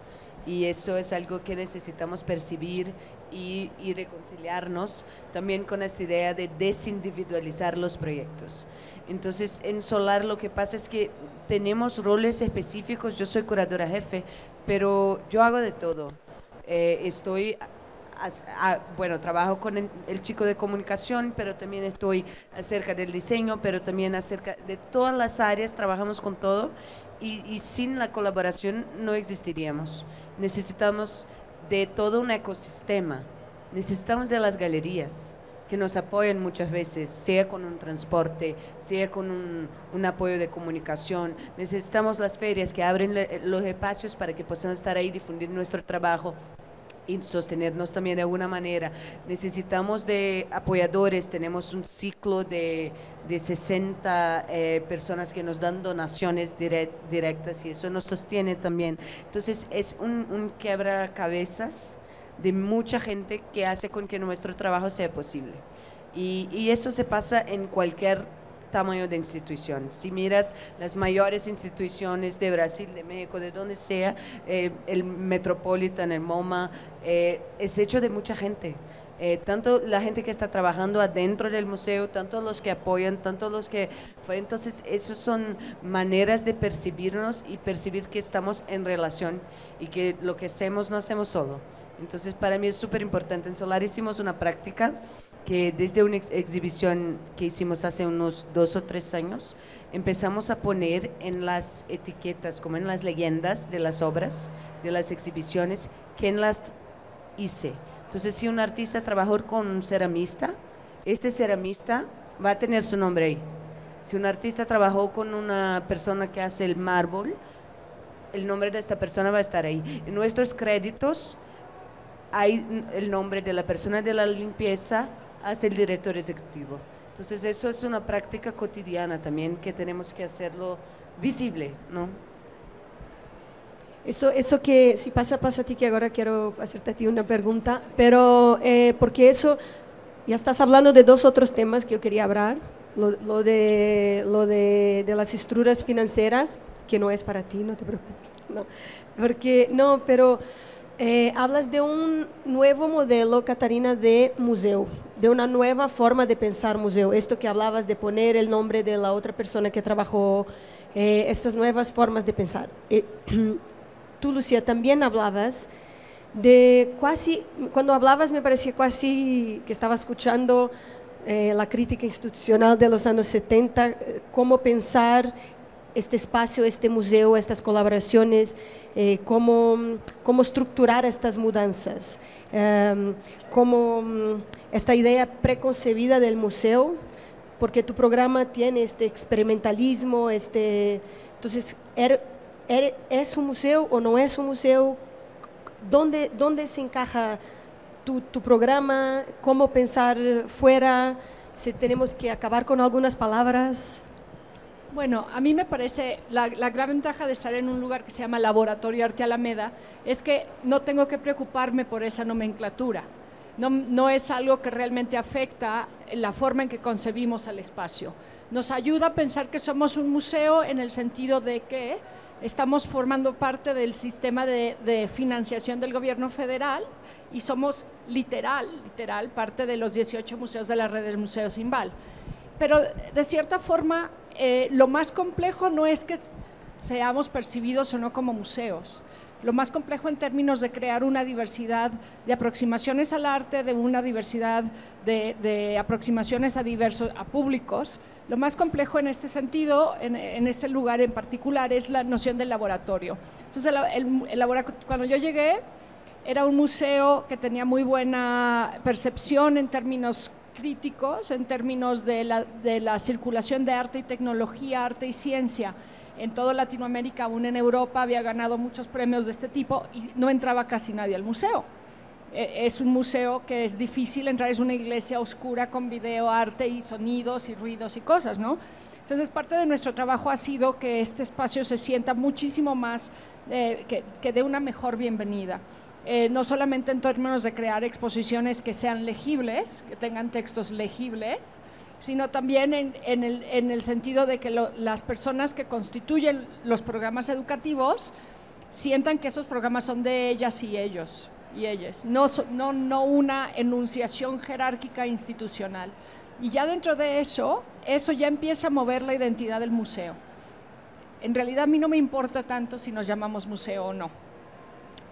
Y eso es algo que necesitamos percibir y, y reconciliarnos también con esta idea de desindividualizar los proyectos. Entonces, en Solar lo que pasa es que tenemos roles específicos. Yo soy curadora jefe, pero yo hago de todo. Eh, estoy, bueno, trabajo con el, chico de comunicación, pero también estoy acerca del diseño, pero también acerca de todas las áreas, trabajamos con todo y, sin la colaboración no existiríamos. Necesitamos de todo un ecosistema, necesitamos de las galerías que nos apoyan muchas veces, sea con un transporte, sea con un, apoyo de comunicación. Necesitamos las ferias que abren los espacios para que podamos estar ahí, difundir nuestro trabajo y sostenernos también de alguna manera. Necesitamos de apoyadores, tenemos un ciclo de, de 60 eh, personas que nos dan donaciones direct- directas y eso nos sostiene también. Entonces es un, un quebracabezas de mucha gente que hace con que nuestro trabajo sea posible. Y, y eso se pasa en cualquier tamaño de institución. Si miras las mayores instituciones de Brasil, de México, de donde sea, eh, el Metropolitan, el MoMA, eh, es hecho de mucha gente. Eh, tanto la gente que está trabajando adentro del museo, tanto los que apoyan, tanto los que... Entonces, esas son maneras de percibirnos y percibir que estamos en relación y que lo que hacemos no hacemos solo. Entonces, para mí es súper importante. En Solar hicimos una práctica que desde una ex- exhibición que hicimos hace unos dos o tres años, empezamos a poner en las etiquetas, como en las leyendas de las obras, de las exhibiciones, quién las hice. Entonces, si un artista trabajó con un ceramista, este ceramista va a tener su nombre ahí. Si un artista trabajó con una persona que hace el mármol, el nombre de esta persona va a estar ahí. En nuestros créditos hay el nombre de la persona de la limpieza hasta el director ejecutivo. Entonces eso es una práctica cotidiana también que tenemos que hacerlo visible, ¿no? Eso, eso que, si pasa, pasa a ti, que ahora quiero hacerte a ti una pregunta, pero eh, porque eso, ya estás hablando de dos otros temas que yo quería hablar, lo, lo de, lo de, de las estructuras financieras, que no es para ti, no te preocupes. No, porque, no, pero eh, hablas de un nuevo modelo, Catarina, de museo, de una nueva forma de pensar museo. Esto que hablabas de poner el nombre de la otra persona que trabajó, eh, estas nuevas formas de pensar. Eh, tú, Lucía, también hablabas de casi, cuando hablabas me parecía casi que estaba escuchando la crítica institucional de los años 70, cómo pensar este espacio, este museo, estas colaboraciones, eh, cómo, cómo, estructurar estas mudanzas, eh, cómo mm, esta idea preconcebida del museo, porque tu programa tiene este experimentalismo, este, entonces, er, ¿es un museo o no es un museo? ¿Dónde, dónde se encaja tu, programa? ¿Cómo pensar fuera? Si tenemos que acabar con algunas palabras. Bueno, a mí me parece la, gran ventaja de estar en un lugar que se llama Laboratorio Arte Alameda es que no tengo que preocuparme por esa nomenclatura. No, no, es algo que realmente afecta la forma en que concebimos el espacio. Nos ayuda a pensar que somos un museo en el sentido de que estamos formando parte del sistema de, financiación del gobierno federal y somos literal, literal, parte de los 18 museos de la red del Museo Simbal. Pero de cierta forma eh, lo más complejo no es que seamos percibidos o no como museos. Lo más complejo en términos de crear una diversidad de aproximaciones al arte, de una diversidad de, aproximaciones a diversos públicos, lo más complejo en este sentido, en, este lugar en particular, es la noción del laboratorio. Entonces, cuando yo llegué, era un museo que tenía muy buena percepción en términos críticos en términos de la circulación de arte y tecnología, arte y ciencia en toda Latinoamérica, aún en Europa, había ganado muchos premios de este tipo y no entraba casi nadie al museo. E, es un museo que es difícil entrar, es una iglesia oscura con video, arte y sonidos y ruidos y cosas, ¿no? Entonces, parte de nuestro trabajo ha sido que este espacio se sienta muchísimo más, eh, que, que dé una mejor bienvenida. Eh, no solamente en términos de crear exposiciones que sean legibles, que tengan textos legibles, sino también en, el, sentido de que las personas que constituyen los programas educativos sientan que esos programas son de ellas y ellos y ellas, no, no, no una enunciación jerárquica institucional. Y ya dentro de eso, eso ya empieza a mover la identidad del museo. En realidad a mí no me importa tanto si nos llamamos museo o no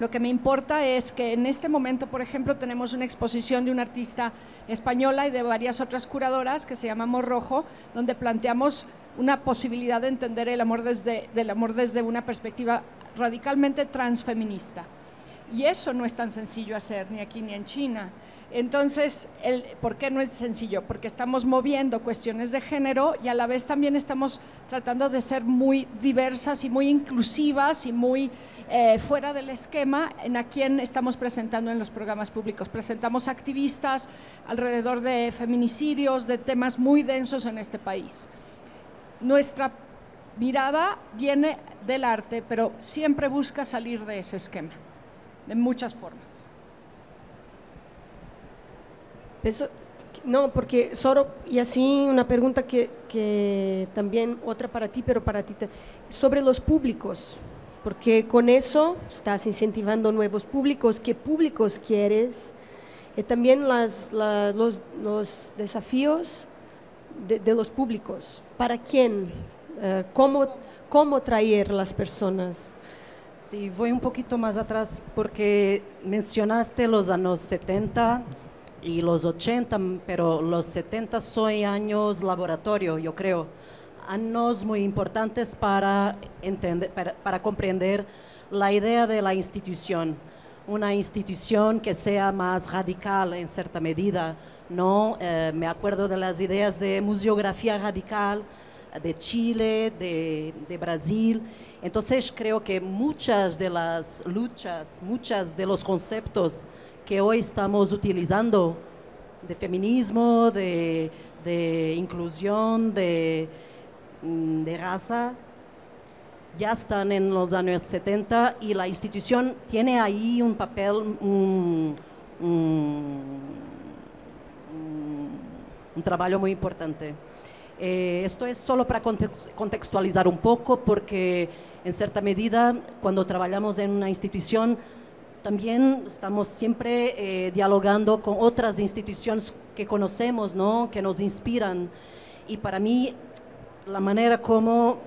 lo que me importa es que en este momento, por ejemplo, tenemos una exposición de una artista española y de varias otras curadoras que se llama Amor Rojo, donde planteamos una posibilidad de entender el amor desde, del amor desde una perspectiva radicalmente transfeminista. Y eso no es tan sencillo hacer ni aquí ni en China. Entonces, ¿por qué no es sencillo? Porque estamos moviendo cuestiones de género y a la vez también estamos tratando de ser muy diversas y muy inclusivas y muy eh, fuera del esquema en a quién estamos presentando en los programas públicos. Presentamos activistas alrededor de feminicidios, de temas muy densos en este país. Nuestra mirada viene del arte, pero siempre busca salir de ese esquema, de muchas formas. No, porque solo, y así una pregunta que, también otra para ti, pero para ti, sobre los públicos, porque con eso estás incentivando nuevos públicos, ¿qué públicos quieres? Y también las, los, los, desafíos de, los públicos, ¿para quién? Uh, ¿cómo, ¿Cómo traer las personas? Sí, voy un poquito más atrás porque mencionaste los años 70 y los 80, pero los 70 son años laboratorio, yo creo. Años muy importantes para, entender, para, comprender la idea de la institución. Una institución que sea más radical en cierta medida. ¿no? Eh, me acuerdo de las ideas de museografía radical de Chile, de, de Brasil. Entonces creo que muchas de las luchas, muchos de los conceptos que hoy estamos utilizando de feminismo, de, inclusión, de, de raza, ya están en los años 70 y la institución tiene ahí un papel, un, un, trabajo muy importante. Eh, esto es solo para contextualizar un poco porque en cierta medida cuando trabajamos en una institución también estamos siempre eh, dialogando con otras instituciones que conocemos, ¿no? que nos inspiran. Y para mí la manera como,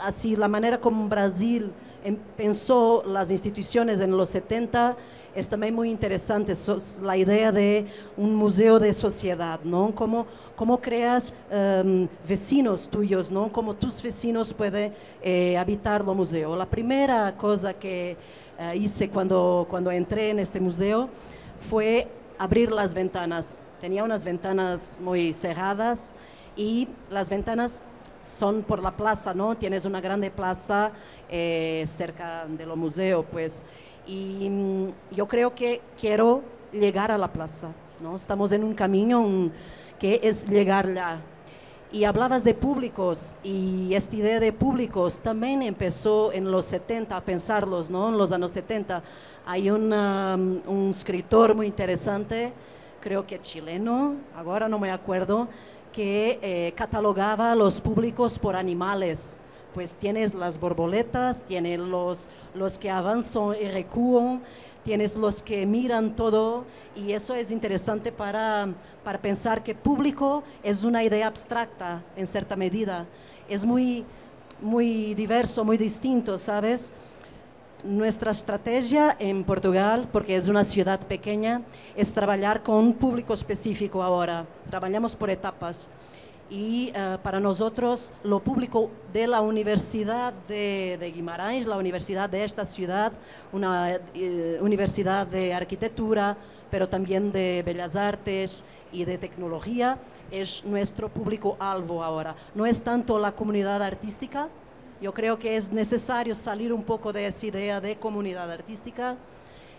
así, la manera como Brasil em, pensó las instituciones en los 70 es también muy interesante, la idea de un museo de sociedad, ¿no? Cómo, cómo creas em, vecinos tuyos, ¿no? Cómo tus vecinos pueden eh, habitar el museo. La primera cosa que eh, hice cuando, cuando entré en este museo fue abrir las ventanas. Tenía unas ventanas muy cerradas y las ventanas son por la plaza, ¿no? Tienes una grande plaza eh, cerca del museo, pues. Y mm, yo creo que quiero llegar a la plaza, ¿no? Estamos en un camino que es llegar allá. Y hablabas de públicos y esta idea de públicos también empezó en los 70 a pensarlos, ¿no? En los años 70. Hay um, un escritor muy interesante, creo que chileno, ahora no me acuerdo, que eh, catalogaba los públicos por animales. Pues tienes las borboletas, tienes los, los que avanzan y recuan, tienes los que miran todo y eso es interesante para, para pensar que público es una idea abstracta en cierta medida. Es muy, muy diverso, muy distinto, ¿sabes? Nuestra estrategia en Portugal, porque es una ciudad pequeña, es trabajar con un público específico ahora. Trabajamos por etapas. Y uh, para nosotros, lo público de la Universidad de, Guimarães, la universidad de esta ciudad, una uh, universidad de arquitectura, pero también de bellas artes y de tecnología, es nuestro público alvo ahora. No es tanto la comunidad artística, yo creo que es necesario salir un poco de esa idea de comunidad artística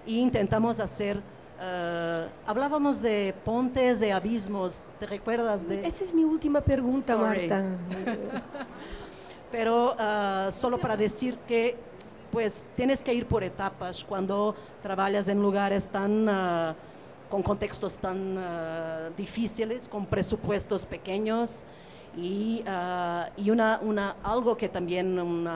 e intentamos hacer Uh, hablábamos de pontes, de abismos, ¿te recuerdas de...? Esa es mi última pregunta, Sorry. Marta. Pero uh, solo para decir que pues tienes que ir por etapas cuando trabajas en lugares tan... Uh, con contextos tan difíciles, con presupuestos pequeños y, y una, algo que también,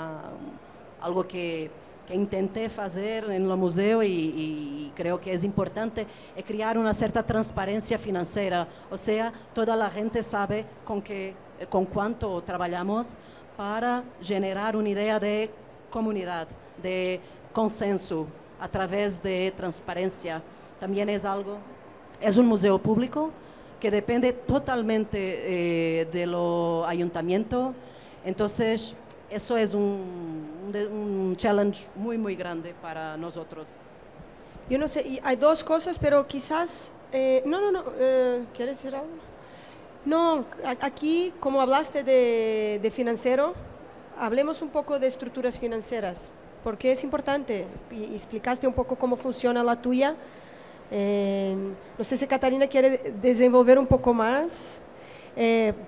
algo que intenté hacer en el museo y, y, creo que es importante es crear una cierta transparencia financiera, o sea, toda la gente sabe con, que, con cuánto trabajamos para generar una idea de comunidad, de consenso a través de transparencia. También es algo, es un museo público que depende totalmente eh, de lo ayuntamiento, entonces eso es un, un, challenge muy, muy grande para nosotros. Yo no sé, hay dos cosas, pero quizás... Eh, no, no, no, eh, ¿quieres decir algo? No, aquí, como hablaste de, de, financiero, hablemos un poco de estructuras financieras, porque es importante, y explicaste un poco cómo funciona la tuya. Eh, no sé si Catarina quiere desenvolver un poco más,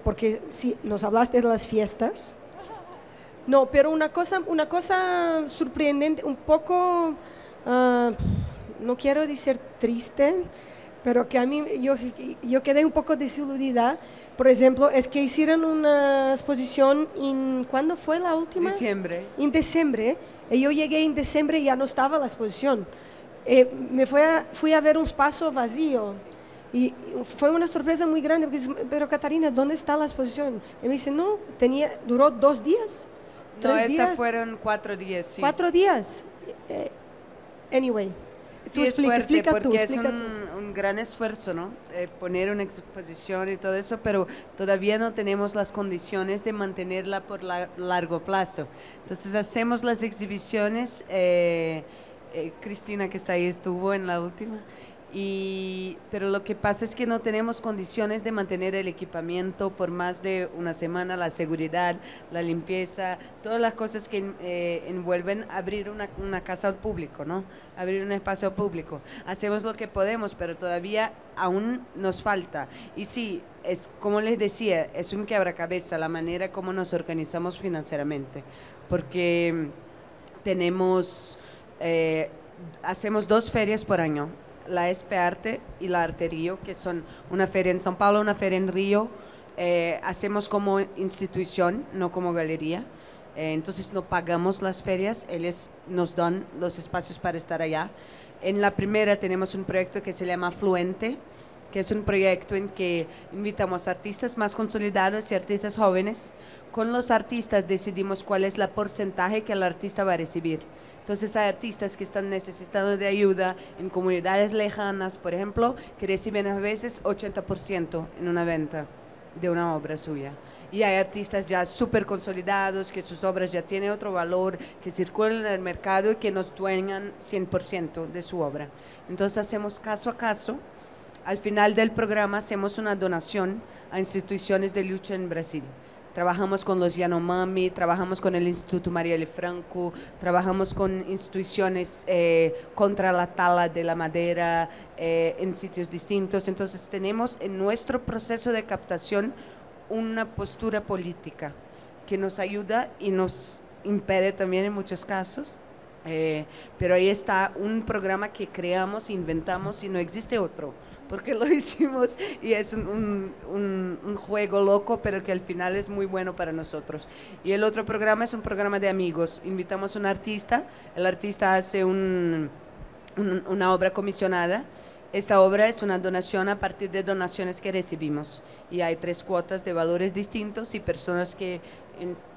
porque si nos hablaste de las fiestas, no, pero una cosa, una cosa sorprendente, un poco, uh, no quiero decir triste, pero que a mí yo, yo quedé un poco desiludida. Por ejemplo, es que hicieron una exposición en, ¿cuándo fue la última? Diciembre. En diciembre. Y yo llegué en diciembre y ya no estaba la exposición. Eh, me fui a, fui a ver un espacio vacío. Y fue una sorpresa muy grande, porque pero Catarina, ¿dónde está la exposición? Y me dice, no, tenía, duró dos días. No, estas fueron cuatro días, sí. Cuatro días. Eh, anyway. Tú sí, explica, es fuerte porque es un, un, gran esfuerzo, ¿no? Eh, poner una exposición y todo eso, pero todavía no tenemos las condiciones de mantenerla por la, largo plazo. Entonces hacemos las exhibiciones. Eh, eh, Cristina, que está ahí, estuvo en la última. Y, pero lo que pasa es que no tenemos condiciones de mantener el equipamiento por más de una semana, la seguridad, la limpieza, todas las cosas que eh, envuelven abrir una, una, casa al público, ¿no? Abrir un espacio público. Hacemos lo que podemos, pero todavía aún nos falta. Y sí, es como les decía, es un quebracabeza la manera como nos organizamos financieramente, porque tenemos, eh, hacemos dos ferias por año la Espe Arte y la Arte Río, que son una feria en São Paulo, una feria en Río, eh, hacemos como institución, no como galería. Eh, entonces no pagamos las ferias, ellos nos dan los espacios para estar allá. En la primera tenemos un proyecto que se llama Fluente, que es un proyecto en que invitamos artistas más consolidados y artistas jóvenes. Con los artistas decidimos cuál es la porcentaje que el artista va a recibir. Entonces hay artistas que están necesitando de ayuda en comunidades lejanas, por ejemplo, que reciben a veces 80% en una venta de una obra suya. Y hay artistas ya súper consolidados, que sus obras ya tienen otro valor, que circulan en el mercado y que nos dueñan 100% de su obra. Entonces hacemos caso a caso. Al final del programa hacemos una donación a instituciones de lucha en Brasil. Trabajamos con los Yanomami, trabajamos con el Instituto Marielle Franco, trabajamos con instituciones eh, contra la tala de la madera eh, en sitios distintos. Entonces tenemos en nuestro proceso de captación una postura política que nos ayuda y nos impede también en muchos casos. Eh, pero ahí está un programa que creamos, inventamos y no existe otro, porque lo hicimos y es un, un, un, juego loco, pero que al final es muy bueno para nosotros. Y el otro programa es un programa de amigos. Invitamos a un artista, el artista hace un, una obra comisionada esta obra es una donación a partir de donaciones que recibimos y hay tres cuotas de valores distintos y personas que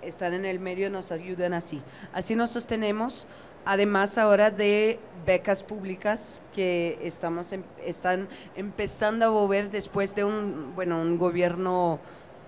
están en el medio nos ayudan así. Así nos sostenemos, además ahora de becas públicas que estamos em, están empezando a volver después de un, bueno, un gobierno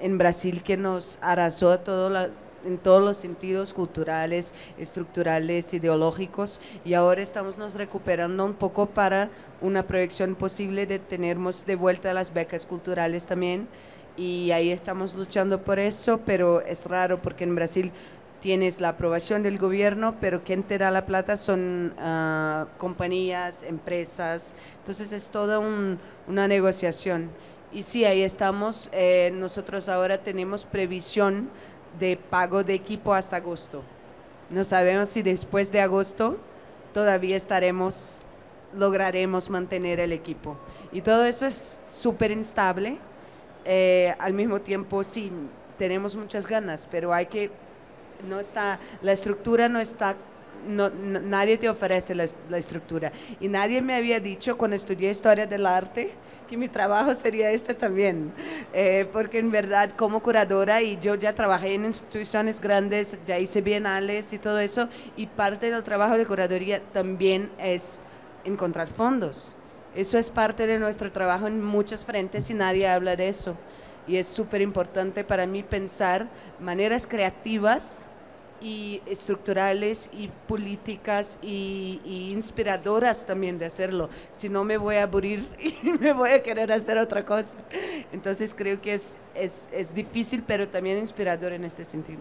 en Brasil que nos arrasó a todo la, en todos los sentidos culturales, estructurales, ideológicos y ahora estamos nos recuperando un poco para una proyección posible de tenernos de vuelta las becas culturales también y ahí estamos luchando por eso, pero es raro porque en Brasil tienes la aprobación del gobierno, pero quien te da la plata son uh, compañías, empresas, entonces es toda un, una negociación. Y sí, ahí estamos, eh, nosotros ahora tenemos previsión de pago de equipo hasta agosto. No sabemos si después de agosto todavía estaremos, lograremos mantener el equipo. Y todo eso es súper instable. Eh, al mismo tiempo, sí, tenemos muchas ganas, pero hay que, no está, la estructura no está no, nadie te ofrece la, la, estructura. Y nadie me había dicho cuando estudié historia del arte que mi trabajo sería este también, eh, porque en verdad como curadora y yo ya trabajé en instituciones grandes, ya hice bienales y todo eso, y parte del trabajo de curaduría también es encontrar fondos. Eso es parte de nuestro trabajo en muchos frentes y nadie habla de eso. Y es súper importante para mí pensar maneras creativas y estructurales y políticas y, inspiradoras también de hacerlo. Si no me voy a aburrir y me voy a querer hacer otra cosa. Entonces creo que es, es, es difícil, pero también inspirador en este sentido.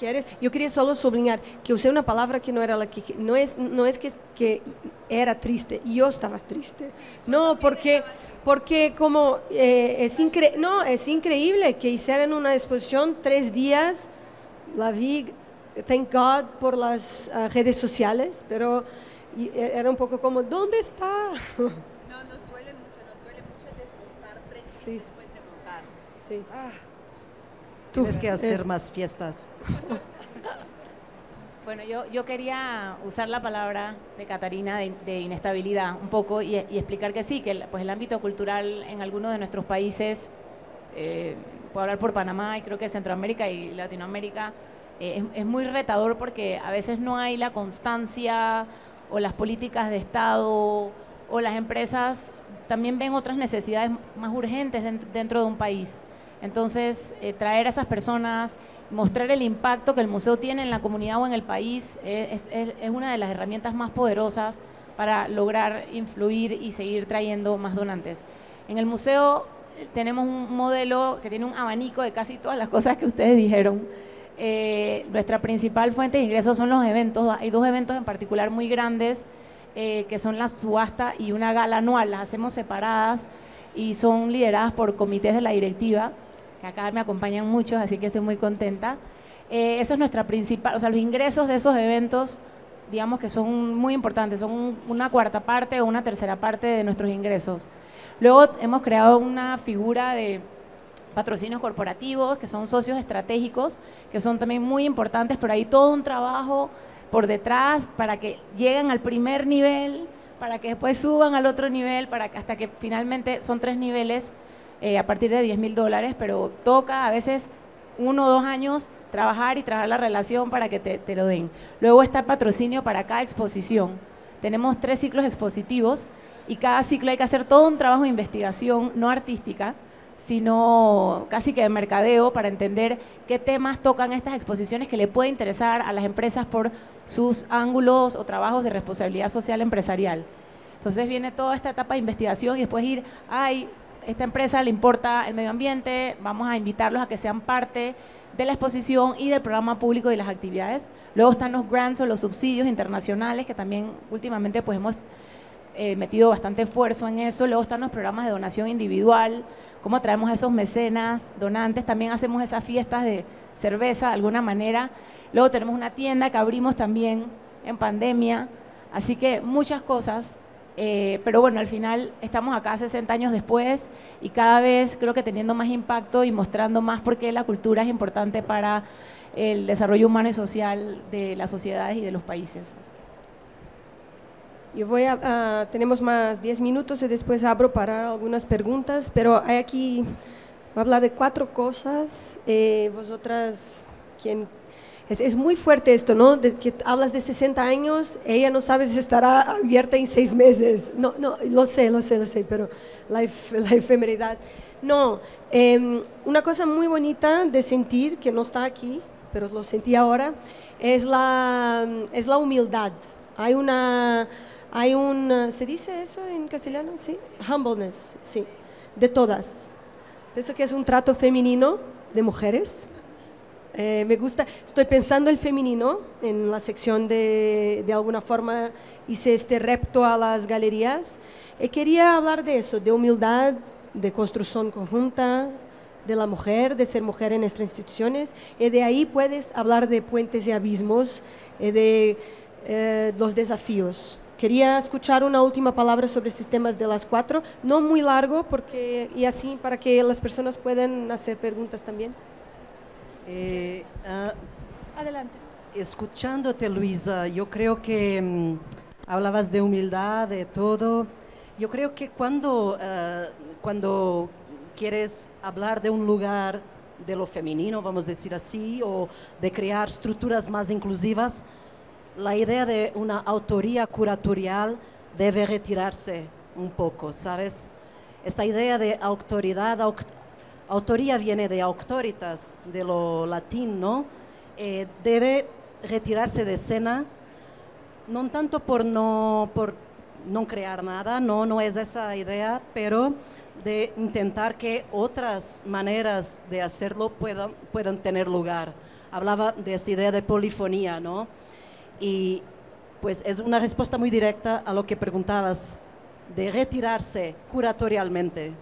¿Quieres? Yo quería solo subrayar que usé una palabra que no era la que no es no es que, que era triste. Yo estaba triste. No, porque porque como eh, es incre no es increíble que hicieran una exposición tres días la vi, thank God, por las uh, redes sociales, pero e, era un poco como, ¿dónde está? No, nos duele mucho, nos duele mucho desmontar tres sí. después de montar. Sí. Ah. Tienes que hacer eh. más fiestas. Bueno, yo, yo quería usar la palabra de Catarina de, de inestabilidad un poco y, y, explicar que sí, que el, pues el ámbito cultural en algunos de nuestros países eh, puedo hablar por Panamá y creo que Centroamérica y Latinoamérica, eh, es, muy retador porque a veces no hay la constancia o las políticas de Estado o las empresas también ven otras necesidades más urgentes dentro de un país. Entonces, eh, traer a esas personas, mostrar el impacto que el museo tiene en la comunidad o en el país es, es, es una de las herramientas más poderosas para lograr influir y seguir trayendo más donantes. En el museo tenemos un modelo que tiene un abanico de casi todas las cosas que ustedes dijeron. Eh, nuestra principal fuente de ingresos son los eventos. Hay dos eventos en particular muy grandes, eh, que son la subasta y una gala anual. Las hacemos separadas y son lideradas por comités de la directiva, que acá me acompañan muchos, así que estoy muy contenta. Eh, eso es nuestra principal, o sea, los ingresos de esos eventos, digamos que son muy importantes, son una cuarta parte o una tercera parte de nuestros ingresos. Luego hemos creado una figura de patrocinios corporativos, que son socios estratégicos, que son también muy importantes, pero hay todo un trabajo por detrás para que lleguen al primer nivel, para que después suban al otro nivel, para hasta que finalmente son tres niveles eh, a partir de 10 mil dólares, pero toca a veces uno o dos años trabajar y trabajar la relación para que te, lo den. Luego está el patrocinio para cada exposición. Tenemos tres ciclos expositivos y cada ciclo hay que hacer todo un trabajo de investigación no artística, sino casi que de mercadeo para entender qué temas tocan estas exposiciones que le puede interesar a las empresas por sus ángulos o trabajos de responsabilidad social empresarial. Entonces viene toda esta etapa de investigación y después ir, ay, esta empresa le importa el medio ambiente, vamos a invitarlos a que sean parte de la exposición y del programa público de las actividades. Luego están los grants o los subsidios internacionales, que también últimamente pues hemos eh, metido bastante esfuerzo en eso. Luego están los programas de donación individual, cómo traemos a esos mecenas, donantes. También hacemos esas fiestas de cerveza de alguna manera. Luego tenemos una tienda que abrimos también en pandemia. Así que muchas cosas. Eh, pero bueno, al final estamos acá 60 años después y cada vez creo que teniendo más impacto y mostrando más por qué la cultura es importante para el desarrollo humano y social de las sociedades y de los países. Yo voy a, tenemos más 10 minutos y después abro para algunas preguntas, pero hay aquí, voy a hablar de cuatro cosas. Eh, vosotras, quien, es, es, muy fuerte esto, ¿no? De que hablas de 60 años, ella no sabe si estará abierta en seis meses. No, no, lo sé, lo sé, lo sé, pero la, la efemeridad. No, eh, una cosa muy bonita de sentir, que no está aquí, pero lo sentí ahora, es la, es la humildad. Hay una hay un, ¿se dice eso en castellano? Sí, humbleness, sí, de todas. Pienso que es un trato femenino de mujeres. Eh, me gusta, estoy pensando el femenino en la sección de, de alguna forma hice este repto a las galerías. Y quería hablar de eso, de humildad, de construcción conjunta, de la mujer, de ser mujer en nuestras instituciones. Y de ahí puedes hablar de puentes y abismos, de eh, los desafíos. Quería escuchar una última palabra sobre estos temas de las cuatro, no muy largo, porque y así para que las personas puedan hacer preguntas también. Eh, uh, Adelante. Escuchándote, Luisa, yo creo que um, hablabas de humildad, de todo. Yo creo que cuando, uh, cuando quieres hablar de un lugar de lo femenino, vamos a decir así, o de crear estructuras más inclusivas, la idea de una autoría curatorial debe retirarse un poco, ¿sabes? Esta idea de autoridad, aut autoría viene de autoritas, de lo latín, ¿no? Eh, debe retirarse de escena, no tanto por no, por no crear nada, no, no es esa idea, pero de intentar que otras maneras de hacerlo puedan, puedan tener lugar. Hablaba de esta idea de polifonía, ¿no? Y pues es una respuesta muy directa a lo que preguntabas, de retirarse curatorialmente.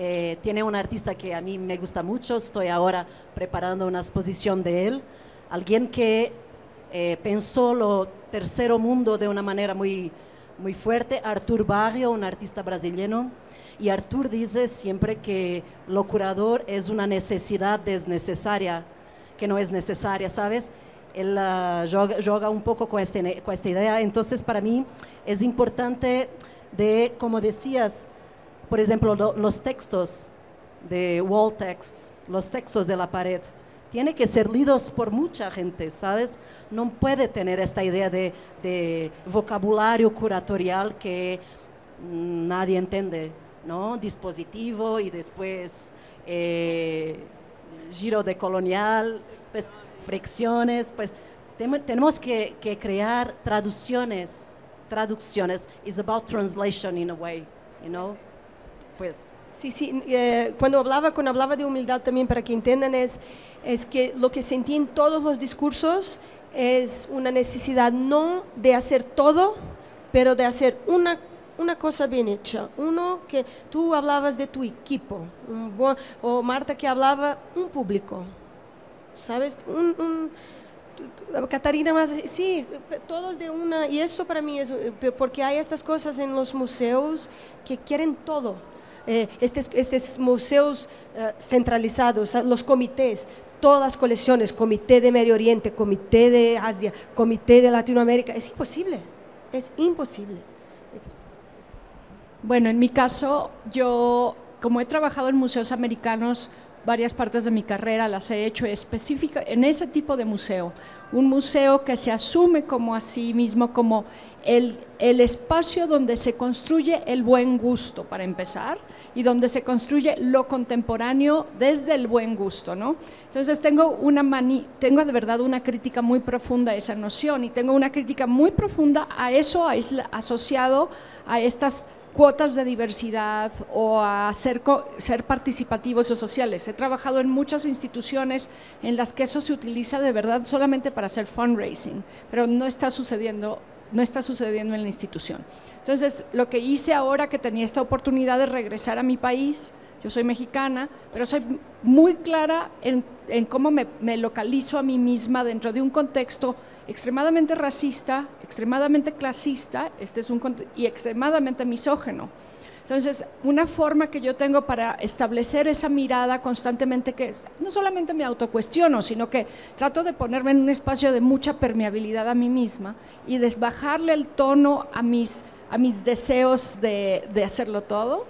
Eh, tiene un artista que a mí me gusta mucho, estoy ahora preparando una exposición de él, alguien que eh, pensó lo tercero mundo de una manera muy, muy fuerte, Artur Barrio, un artista brasileño, y Artur dice siempre que lo curador es una necesidad desnecesaria, que no es necesaria, ¿sabes? él uh, joga, joga, un poco con, este, con esta idea. Entonces, para mí es importante de, como decías, por ejemplo, lo, los textos de wall texts, los textos de la pared, tiene que ser leídos por mucha gente, ¿sabes? No puede tener esta idea de, de vocabulario curatorial que mm, nadie entiende, ¿no? Dispositivo y después eh, giro de colonial. Pues, fricciones, pues tenemos que, que, crear traducciones, traducciones. It's about translation in a way, you know? Pues. Sí, sí, eh, cuando hablaba, cuando hablaba de humildad también para que entiendan es, es que lo que sentí en todos los discursos es una necesidad no de hacer todo, pero de hacer una una cosa bien hecha. Uno que tú hablabas de tu equipo, o Marta que hablaba un público, ¿sabes? Catarina más, sí, todos de una, y eso para mí es, porque hay estas cosas en los museos que quieren todo. Eh, estos, estos museos eh, centralizados, los comités, todas las colecciones, Comité de Medio Oriente, Comité de Asia, Comité de Latinoamérica, es imposible, es imposible. Bueno, en mi caso, yo, como he trabajado en museos americanos, varias partes de mi carrera las he hecho específica en ese tipo de museo, un museo que se asume como a sí mismo, como el, el espacio donde se construye el buen gusto, para empezar, y donde se construye lo contemporáneo desde el buen gusto, ¿no? Entonces tengo una mani tengo de verdad una crítica muy profunda a esa noción y tengo una crítica muy profunda a eso asociado a estas cuotas de diversidad o a ser, ser participativos o sociales. He trabajado en muchas instituciones en las que eso se utiliza de verdad solamente para hacer fundraising, pero no está sucediendo no está sucediendo en la institución. Entonces, lo que hice ahora que tenía esta oportunidad de regresar a mi país, yo soy mexicana, pero soy muy clara en, cómo me, localizo a mí misma dentro de un contexto extremadamente racista, extremadamente clasista este es un, y extremadamente misógeno. Entonces, una forma que yo tengo para establecer esa mirada constantemente que no solamente me autocuestiono, sino que trato de ponerme en un espacio de mucha permeabilidad a mí misma y desbajarle el tono a mis, a mis deseos de, de hacerlo todo.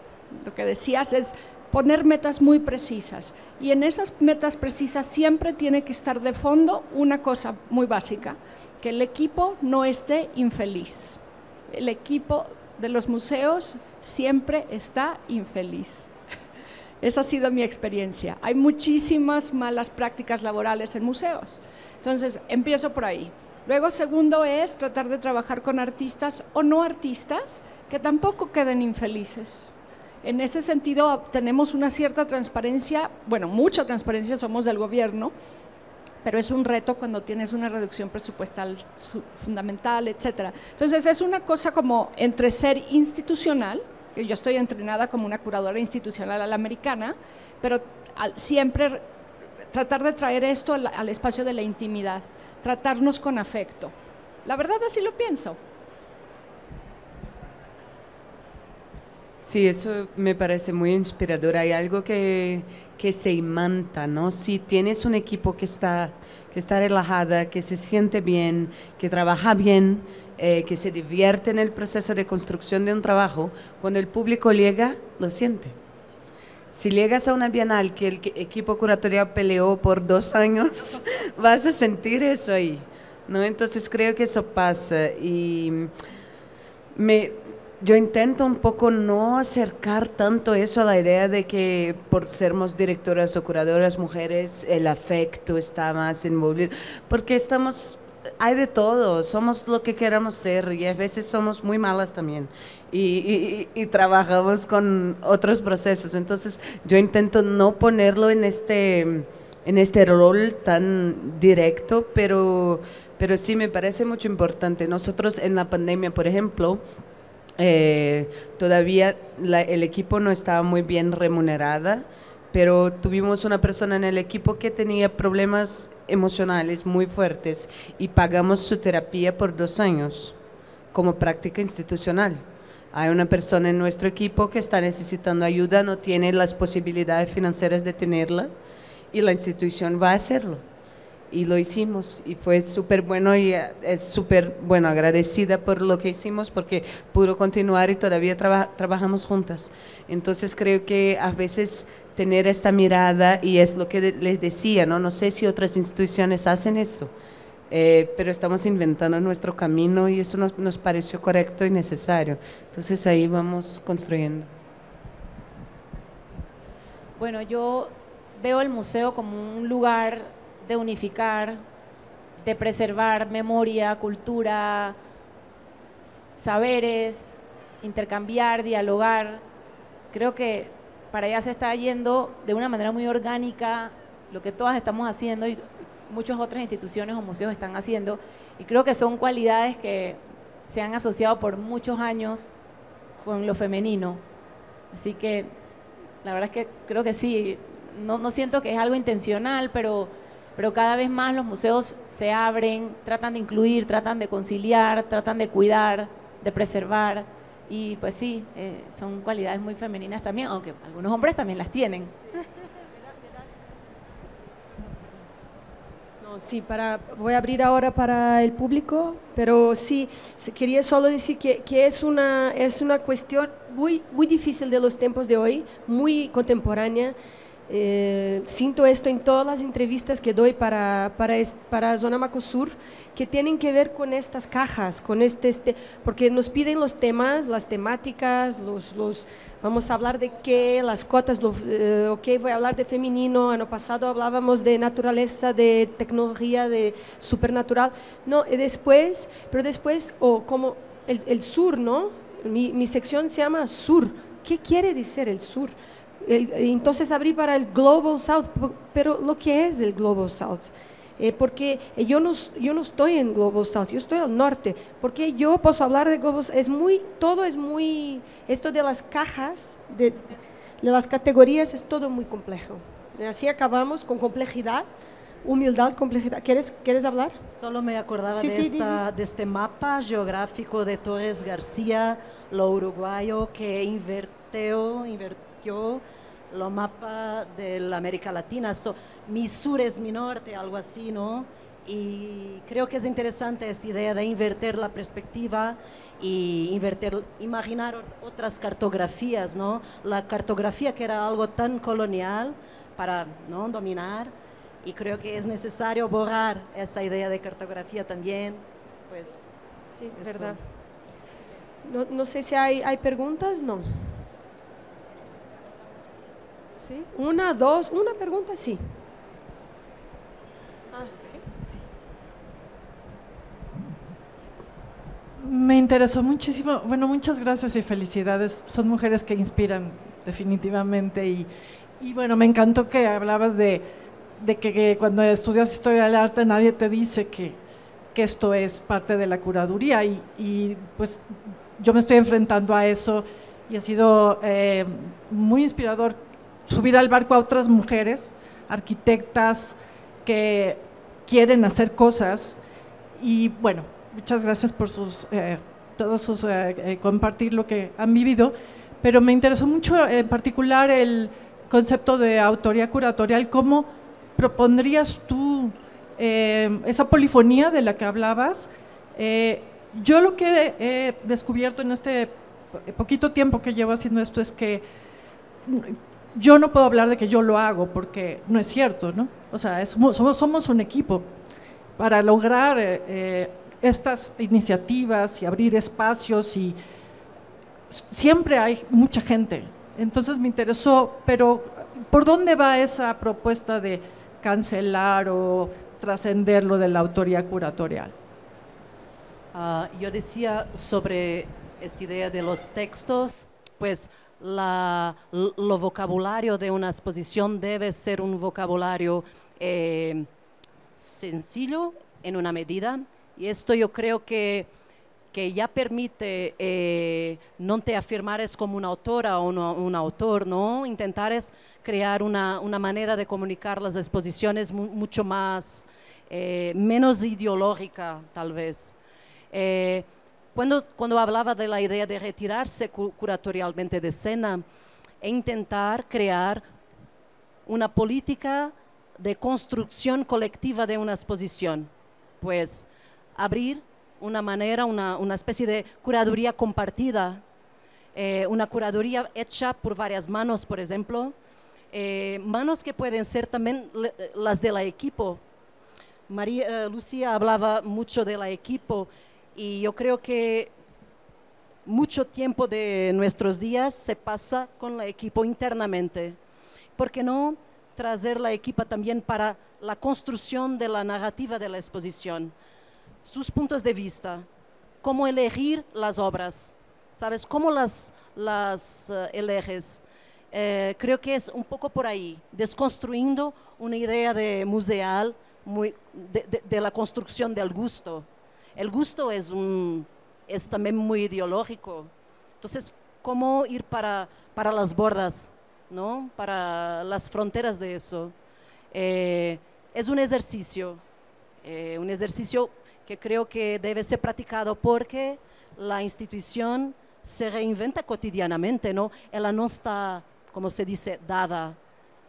Lo que decías es poner metas muy precisas. Y en esas metas precisas siempre tiene que estar de fondo una cosa muy básica, que el equipo no esté infeliz. El equipo de los museos siempre está infeliz. Esa ha sido mi experiencia. Hay muchísimas malas prácticas laborales en museos. Entonces, empiezo por ahí. Luego, segundo es tratar de trabajar con artistas o no artistas que tampoco queden infelices. En ese sentido, tenemos una cierta transparencia, bueno, mucha transparencia somos del gobierno, pero es un reto cuando tienes una reducción presupuestal fundamental, etcétera. Entonces es una cosa como entre ser institucional, que yo estoy entrenada como una curadora institucional a la americana, pero siempre tratar de traer esto al espacio de la intimidad, tratarnos con afecto. La verdad así lo pienso. Sí, eso me parece muy inspirador. Hay algo que, que se imanta, ¿no? Si tienes un equipo que está, que está relajada, que se siente bien, que trabaja bien, eh, que se divierte en el proceso de construcción de un trabajo, cuando el público llega, lo siente. Si llegas a una bienal que el equipo curatorial peleó por dos años, vas a sentir eso ahí, ¿no? Entonces creo que eso pasa y me, yo intento un poco no acercar tanto eso a la idea de que por sermos directoras o curadoras mujeres el afecto está más envolvido, porque estamos, hay de todo, somos lo que queramos ser y a veces somos muy malas también y, y, trabajamos con otros procesos, entonces yo intento no ponerlo en este, en este rol tan directo, pero, pero sí me parece mucho importante. Nosotros en la pandemia, por ejemplo, eh, todavía el equipo no estaba muy bien remunerada, pero tuvimos una persona en el equipo que tenía problemas emocionales muy fuertes y pagamos su terapia por dos años como práctica institucional. Hay una persona en nuestro equipo que está necesitando ayuda, no tiene las posibilidades financieras de tenerla y la institución va a hacerlo y lo hicimos y fue súper bueno y eh, es súper bueno agradecida por lo que hicimos porque pudo continuar y todavía trabajamos juntas. Entonces creo que a veces tener esta mirada y es lo que les decía, no, no sé si otras instituciones hacen eso. Eh, pero estamos inventando nuestro camino y eso nos, nos pareció correcto y necesario. Entonces ahí vamos construyendo. Bueno, yo veo el museo como un lugar de unificar, de preservar memoria, cultura, saberes, intercambiar, dialogar. Creo que para allá se está yendo de una manera muy orgánica lo que todas estamos haciendo y muchas otras instituciones o museos están haciendo. Y creo que son cualidades que se han asociado por muchos años con lo femenino. Así que la verdad es que creo que sí, no, no siento que es algo intencional, pero pero cada vez más los museos se abren, tratan de incluir, tratan de conciliar, tratan de cuidar, de preservar. Y pues sí, eh, son cualidades muy femeninas también, aunque algunos hombres también las tienen. sí, para, voy a abrir ahora para el público, pero sí, quería solo decir que, que, es, una, es una cuestión muy, muy difícil de los tiempos de hoy, muy contemporánea. Eh, siento esto en todas las entrevistas que doy para, para, para Zona Macosur, que tienen que ver con estas cajas, con este, este, porque nos piden los temas, las temáticas, los, los vamos a hablar de qué, las cotas, lo, eh, ok, voy a hablar de femenino, año pasado hablábamos de naturaleza, de tecnología, de supernatural, no, y después, pero después, o como el, el, sur, ¿no? Mi, mi sección se llama sur, ¿qué quiere decir el sur? Entonces abrí para el Global South, pero lo que es el Global South, eh, porque yo no, yo no estoy en Global South, yo estoy al norte, porque yo puedo hablar de Global es muy, todo es muy, esto de las cajas, de, de las categorías es todo muy complejo. Así acabamos con complejidad, humildad, complejidad. ¿Quieres, ¿Quieres hablar? Solo me acordaba de, esta, de, este mapa geográfico de Torres García, lo uruguayo, que invirtió, invirtió lo mapa de la América Latina. So, mi sur es mi norte, algo así, ¿no? Y creo que es interesante esta idea de invertir la perspectiva y invertir, imaginar otras cartografías, ¿no? La cartografía que era algo tan colonial para ¿no? dominar y creo que es necesario borrar esa idea de cartografía también, pues. Sí, verdad. No, no sé si hay, hay preguntas, no. Una, dos, una pregunta, sí. Ah, Me interesó muchísimo. Bueno, muchas gracias y felicidades. Son mujeres que inspiran definitivamente. Y, y bueno, me encantó que hablabas de, de que, cuando estudias historia del arte nadie te dice que, que esto es parte de la curaduría. Y, y, pues yo me estoy enfrentando a eso y ha sido eh, muy inspirador subir al barco a otras mujeres, arquitectas que quieren hacer cosas. Y bueno, muchas gracias por sus, eh, todos sus, eh, eh, compartir lo que han vivido, pero me interesó mucho en particular el concepto de autoría curatorial. ¿Cómo propondrías tú esa polifonía de la que hablabas? yo lo que he descubierto en este poquito tiempo que llevo haciendo esto es que yo no puedo hablar de que yo lo hago porque no es cierto, ¿no? O sea, somos, un equipo para lograr eh, eh, estas iniciativas y abrir espacios y siempre hay mucha gente. Entonces me interesó, pero ¿por dónde va esa propuesta de cancelar o trascender lo de la autoría curatorial? Ah, yo decía sobre esta idea de los textos, pues la, lo vocabulario de una exposición debe ser un vocabulario eh, sencillo en una medida y esto yo creo que, que ya permite eh, no te afirmar es como una autora o un autor, ¿no? Intentar es crear una, una, manera de comunicar las exposiciones mucho más, eh, menos ideológica tal vez. Cuando, cuando hablaba de la idea de retirarse curatorialmente de escena e intentar crear una política de construcción colectiva de una exposición, pues abrir una manera, una, una especie de curaduría compartida, eh, una curaduría hecha por varias manos, por ejemplo, eh, manos que pueden ser también las de la equipo. María eh, Lucía hablaba mucho de la equipo y yo creo que mucho tiempo de nuestros días se pasa con la equipo internamente. ¿Por qué no traer la equipa también para la construcción de la narrativa de la exposición? Sus puntos de vista, cómo elegir las obras, ¿sabes? ¿Cómo las, las uh, eleges? Eh, creo que es un poco por ahí, desconstruyendo una idea de museal muy, de, de, de la construcción del gusto. El gusto es, también muy ideológico. Entonces, ¿cómo ir para, para las bordas, ¿no? para las fronteras de eso? Eh, es un ejercicio, eh, un ejercicio que creo que debe ser practicado porque la institución se reinventa cotidianamente, ¿no? Ella no está, como se dice, dada.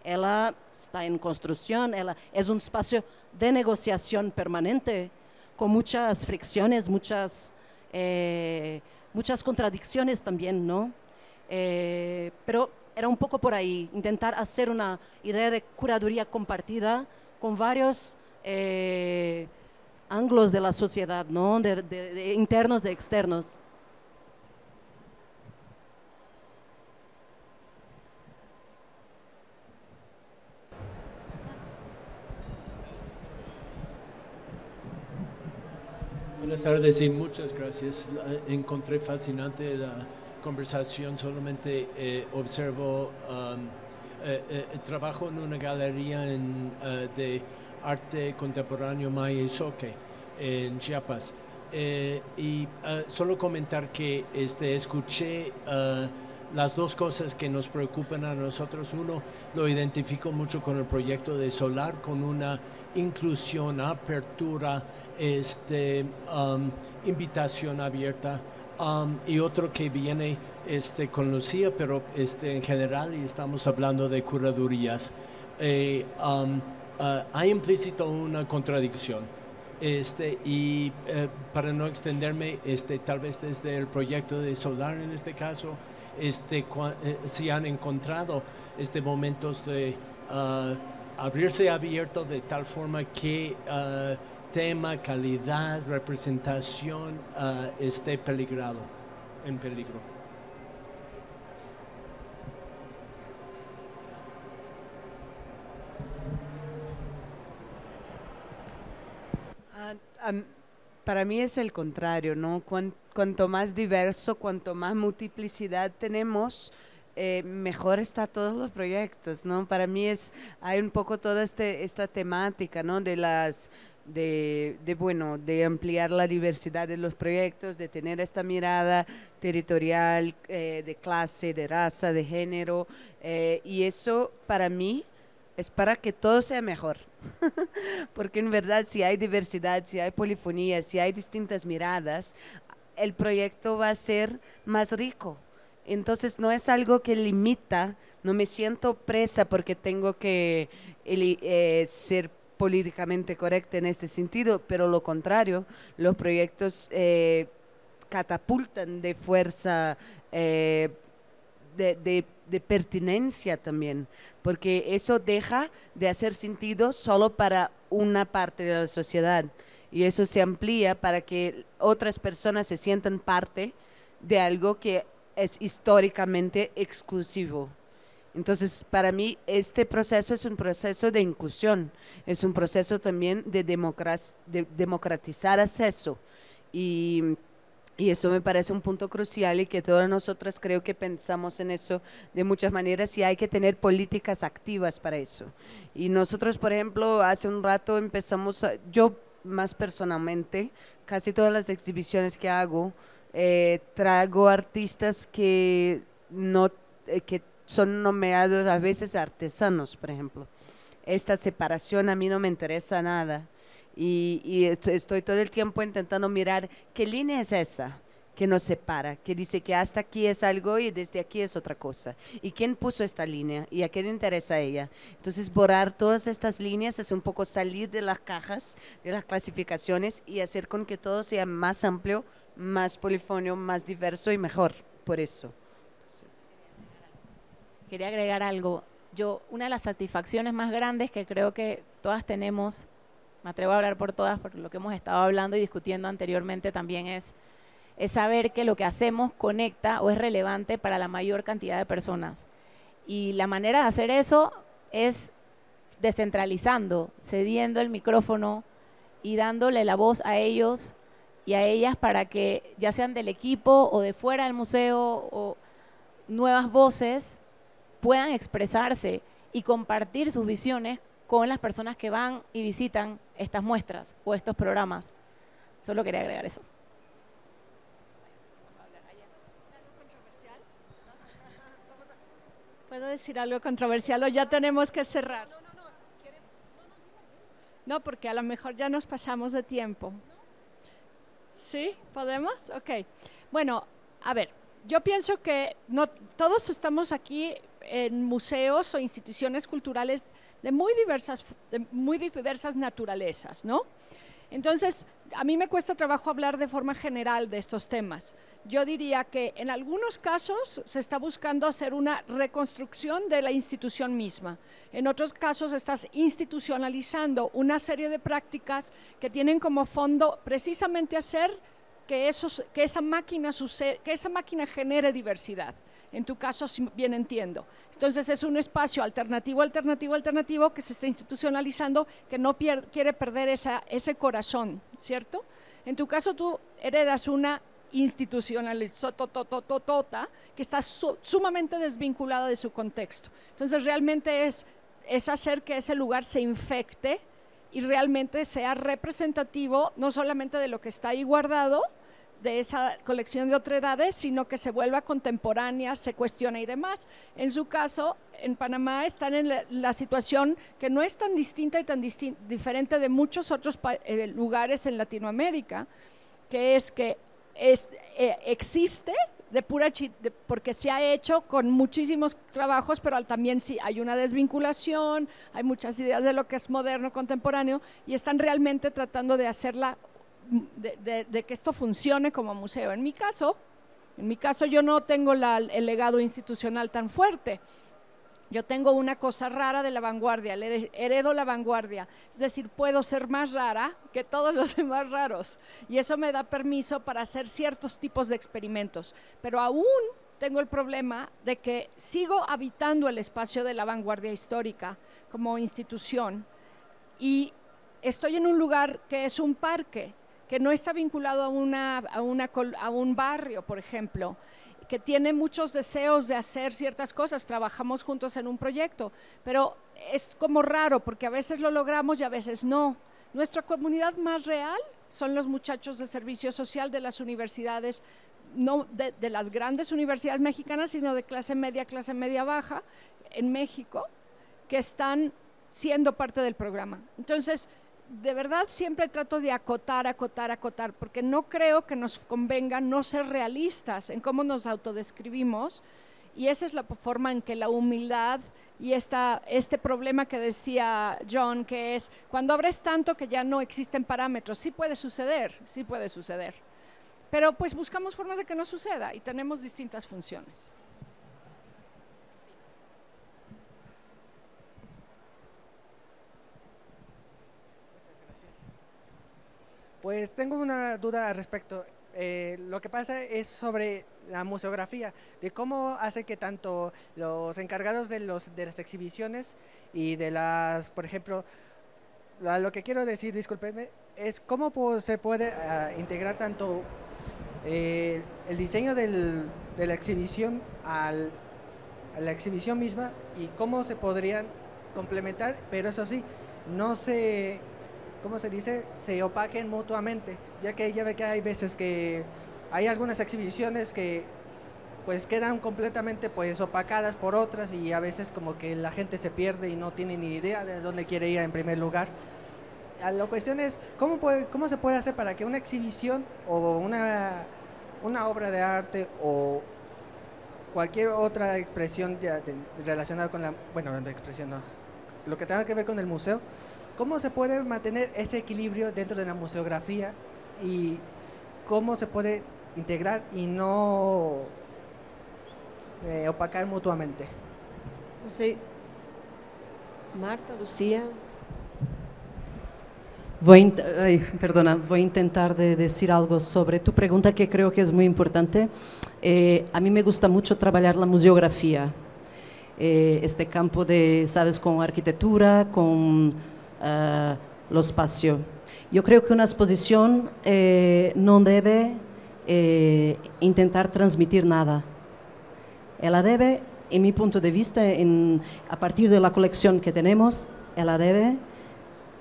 Ella está en construcción, ella es un espacio de negociación permanente, con muchas fricciones, muchas, eh, muchas contradicciones también, ¿no? Eh, pero era un poco por ahí, intentar hacer una idea de curaduría compartida con varios eh, ángulos de la sociedad, ¿no? de internos y externos. Buenas tardes y muchas gracias. Encontré fascinante la conversación, solamente eh, observo, um, eh, eh, trabajo en una galería de arte contemporáneo Maya Soque en Chiapas. y solo comentar que este, escuché las dos cosas que nos preocupan a nosotros. Uno, lo identifico mucho con el proyecto de Solar, con una inclusión, apertura, este, um, invitación abierta. Um, y otro que viene este, con Lucía, pero este, en general, y estamos hablando de curadurías, eh, um, uh, hay implícito una contradicción. Este, y eh, para no extenderme, este, tal vez desde el proyecto de Solar en este caso, este, eh, si han encontrado este, momentos de uh, abrirse abierto de tal forma que uh, tema, calidad, representación uh, esté peligrado, en peligro. para mí es el contrario, ¿no? Cuanto más diverso, cuanto más multiplicidad tenemos, eh, mejor está todos los proyectos, ¿no? Para mí es, hay un poco toda este, esta temática, ¿no? De las, de, bueno, de ampliar la diversidad de los proyectos, de tener esta mirada territorial, eh, de clase, de raza, de género, eh, y eso para mí es para que todo sea mejor. Porque en verdad si hay diversidad, si hay polifonía, si hay distintas miradas, el proyecto va a ser más rico. Entonces no es algo que limita, no me siento presa porque tengo que eh, ser políticamente correcta en este sentido, pero lo contrario, los proyectos eh, catapultan de fuerza, eh, de, de pertinencia también, porque eso deja de hacer sentido solo para una parte de la sociedad y eso se amplía para que otras personas se sientan parte de algo que es históricamente exclusivo. Entonces, para mí, este proceso es un proceso de inclusión, es un proceso también de, de democratizar acceso. Y y eso me parece un punto crucial y que todas nosotras creo que pensamos en eso de muchas maneras y hay que tener políticas activas para eso. Y nosotros, por ejemplo, hace un rato empezamos, yo más personalmente, casi todas las exhibiciones que hago, eh, traigo artistas que, no, eh, que son nomeados a veces artesanos, por ejemplo. Esta separación a mí no me interesa nada y, estoy todo el tiempo intentando mirar qué línea es esa que nos separa, que dice que hasta aquí es algo y desde aquí es otra cosa. ¿Y quién puso esta línea? ¿Y a quién interesa ella? Entonces, borrar todas estas líneas es un poco salir de las cajas, de las clasificaciones y hacer con que todo sea más amplio, más polifonio, más diverso y mejor. Por eso. Quería agregar algo. Yo, una de las satisfacciones más grandes que creo que todas tenemos me atrevo a hablar por todas, porque lo que hemos estado hablando y discutiendo anteriormente también es, es saber que lo que hacemos conecta o es relevante para la mayor cantidad de personas. Y la manera de hacer eso es descentralizando, cediendo el micrófono y dándole la voz a ellos y a ellas para que ya sean del equipo o de fuera del museo o nuevas voces puedan expresarse y compartir sus visiones con las personas que van y visitan estas muestras o estos programas. Solo quería agregar eso. ¿Puedo decir algo controversial o ya tenemos que cerrar? No, porque a lo mejor ya nos pasamos de tiempo. ¿Sí? ¿Podemos? Ok. Bueno, a ver, yo pienso que no, todos estamos aquí en museos o instituciones culturales de muy diversas, de muy diversas naturalezas, ¿no? Entonces, a mí me cuesta trabajo hablar de forma general de estos temas. Yo diría que en algunos casos se está buscando hacer una reconstrucción de la institución misma. En otros casos estás institucionalizando una serie de prácticas que tienen como fondo precisamente hacer que, esos, que, esa, máquina que esa máquina genere diversidad. En tu caso, si bien entiendo. Entonces es un espacio alternativo, alternativo, alternativo que se está institucionalizando, que no quiere perder ese corazón, ¿cierto? En tu caso tú heredas una institucionalizada que está sumamente desvinculada de su contexto. Entonces realmente es, es hacer que ese lugar se infecte y realmente sea representativo no solamente de lo que está ahí guardado, de esa colección de otredades, sino que se vuelva contemporánea, se cuestiona y demás. En su caso, en Panamá están en la, situación que no es tan distinta y tan diferente de muchos otros eh, lugares en Latinoamérica, que es que es, eh, existe de pura porque se ha hecho con muchísimos trabajos, pero también sí hay una desvinculación, hay muchas ideas de lo que es moderno, contemporáneo, y están realmente tratando de hacerla de, que esto funcione como museo. En mi caso, en mi caso yo no tengo el legado institucional tan fuerte. Yo tengo una cosa rara de la vanguardia, heredo la vanguardia. Es decir, puedo ser más rara que todos los demás raros. Y eso me da permiso para hacer ciertos tipos de experimentos. Pero aún tengo el problema de que sigo habitando el espacio de la vanguardia histórica como institución y estoy en un lugar que es un parque que no está vinculado a, una, a, a un barrio, por ejemplo, que tiene muchos deseos de hacer ciertas cosas, trabajamos juntos en un proyecto, pero es como raro porque a veces lo logramos y a veces no. Nuestra comunidad más real son los muchachos de servicio social de las universidades, no de, de las grandes universidades mexicanas, sino de clase media, clase media baja en México, que están siendo parte del programa. Entonces, de verdad siempre trato de acotar, acotar, acotar, porque no creo que nos convenga no ser realistas en cómo nos autodescribimos y esa es la forma en que la humildad y esta, este problema que decía John, que es cuando abres tanto que ya no existen parámetros, sí puede suceder, sí puede suceder, pero pues buscamos formas de que no suceda y tenemos distintas funciones. Pues tengo una duda al respecto. Eh, lo que pasa es sobre la museografía, de cómo hace que tanto los encargados de, los, de las exhibiciones y de las, por ejemplo, lo que quiero decir, discúlpenme, es cómo se puede ah, integrar tanto eh, el diseño del, de la exhibición al, a la exhibición misma y cómo se podrían complementar, pero eso sí, no se ¿cómo se dice? Se opaquen mutuamente, ya que ya ve que hay veces que hay algunas exhibiciones que pues quedan completamente pues opacadas por otras y a veces como que la gente se pierde y no tiene ni idea de dónde quiere ir en primer lugar. La cuestión es, ¿cómo, puede, cómo se puede hacer para que una exhibición o una, una obra de arte o cualquier otra expresión relacionada con la, bueno, de expresión no, lo que tenga que ver con el museo, ¿Cómo se puede mantener ese equilibrio dentro de la museografía y cómo se puede integrar y no eh, opacar mutuamente? No sé. Marta, Lucía. Voy, perdona, voy a intentar de decir algo sobre tu pregunta que creo que es muy importante. Eh, a mí me gusta mucho trabajar la museografía, eh, este campo de, sabes, con arquitectura, con uh, lo espacio. Yo creo que una exposición eh, no debe eh, intentar transmitir nada. Ella debe, en mi punto de vista, a partir de la colección que tenemos, ella debe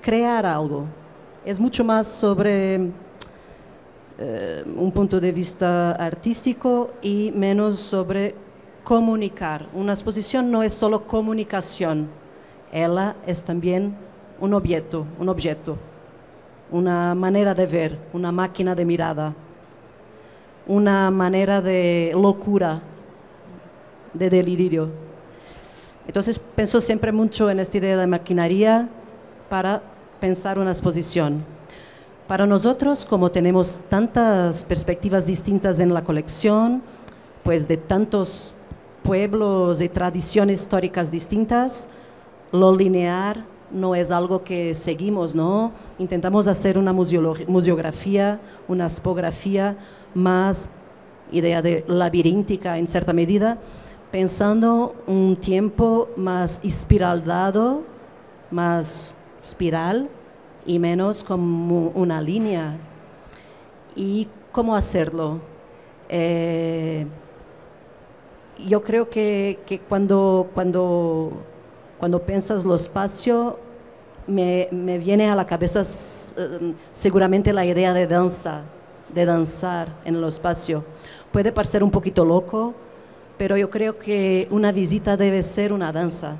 crear algo. Es mucho más sobre eh, un punto de vista artístico y menos sobre comunicar. Una exposición no es solo comunicación, ella es también un objeto, un objeto, una manera de ver, una máquina de mirada. una manera de locura, de delirio. Entonces pienso siempre mucho en esta idea de maquinaria para pensar una exposición. Para nosotros, como tenemos tantas perspectivas distintas en la colección, pues de tantos pueblos y tradiciones históricas distintas, lo lineal no es algo que seguimos, ¿no? Intentamos hacer una museografía, una spografía más idea de labiríntica en cierta medida, pensando un tiempo más espiraldado, más espiral y menos como una línea. ¿Y cómo hacerlo? Eh, yo creo que, que, cuando, cuando, cuando piensas lo espacio, me, me viene a la cabeza uh, seguramente la idea de danza, de danzar en el espacio. Puede parecer un poquito loco, pero yo creo que una visita debe ser una danza.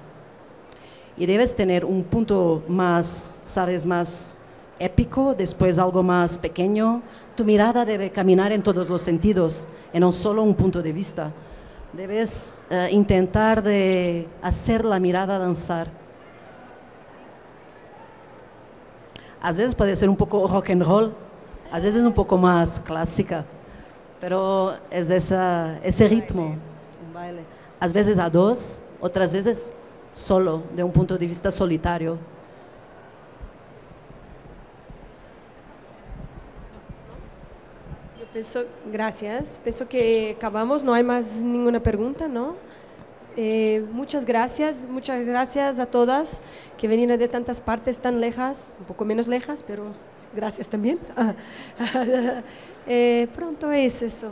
Y debes tener un punto más, sabes, más épico, después algo más pequeño. Tu mirada debe caminar en todos los sentidos, en no solo un punto de vista. Debes uh, intentar de hacer la mirada danzar. A veces puede ser un poco rock and roll, a veces un poco más clásica, pero es esa, ese ritmo. Un baile. A veces a dos, otras veces solo, de un punto de vista solitario. Pienso, gracias. Pienso que acabamos, no hay más ninguna pregunta, ¿no? Eh, muchas gracias, muchas gracias a todas que venían de tantas partes tan lejas, un poco menos lejas, pero gracias también. eh, pronto es eso.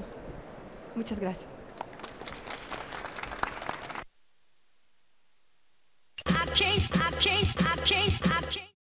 Muchas gracias.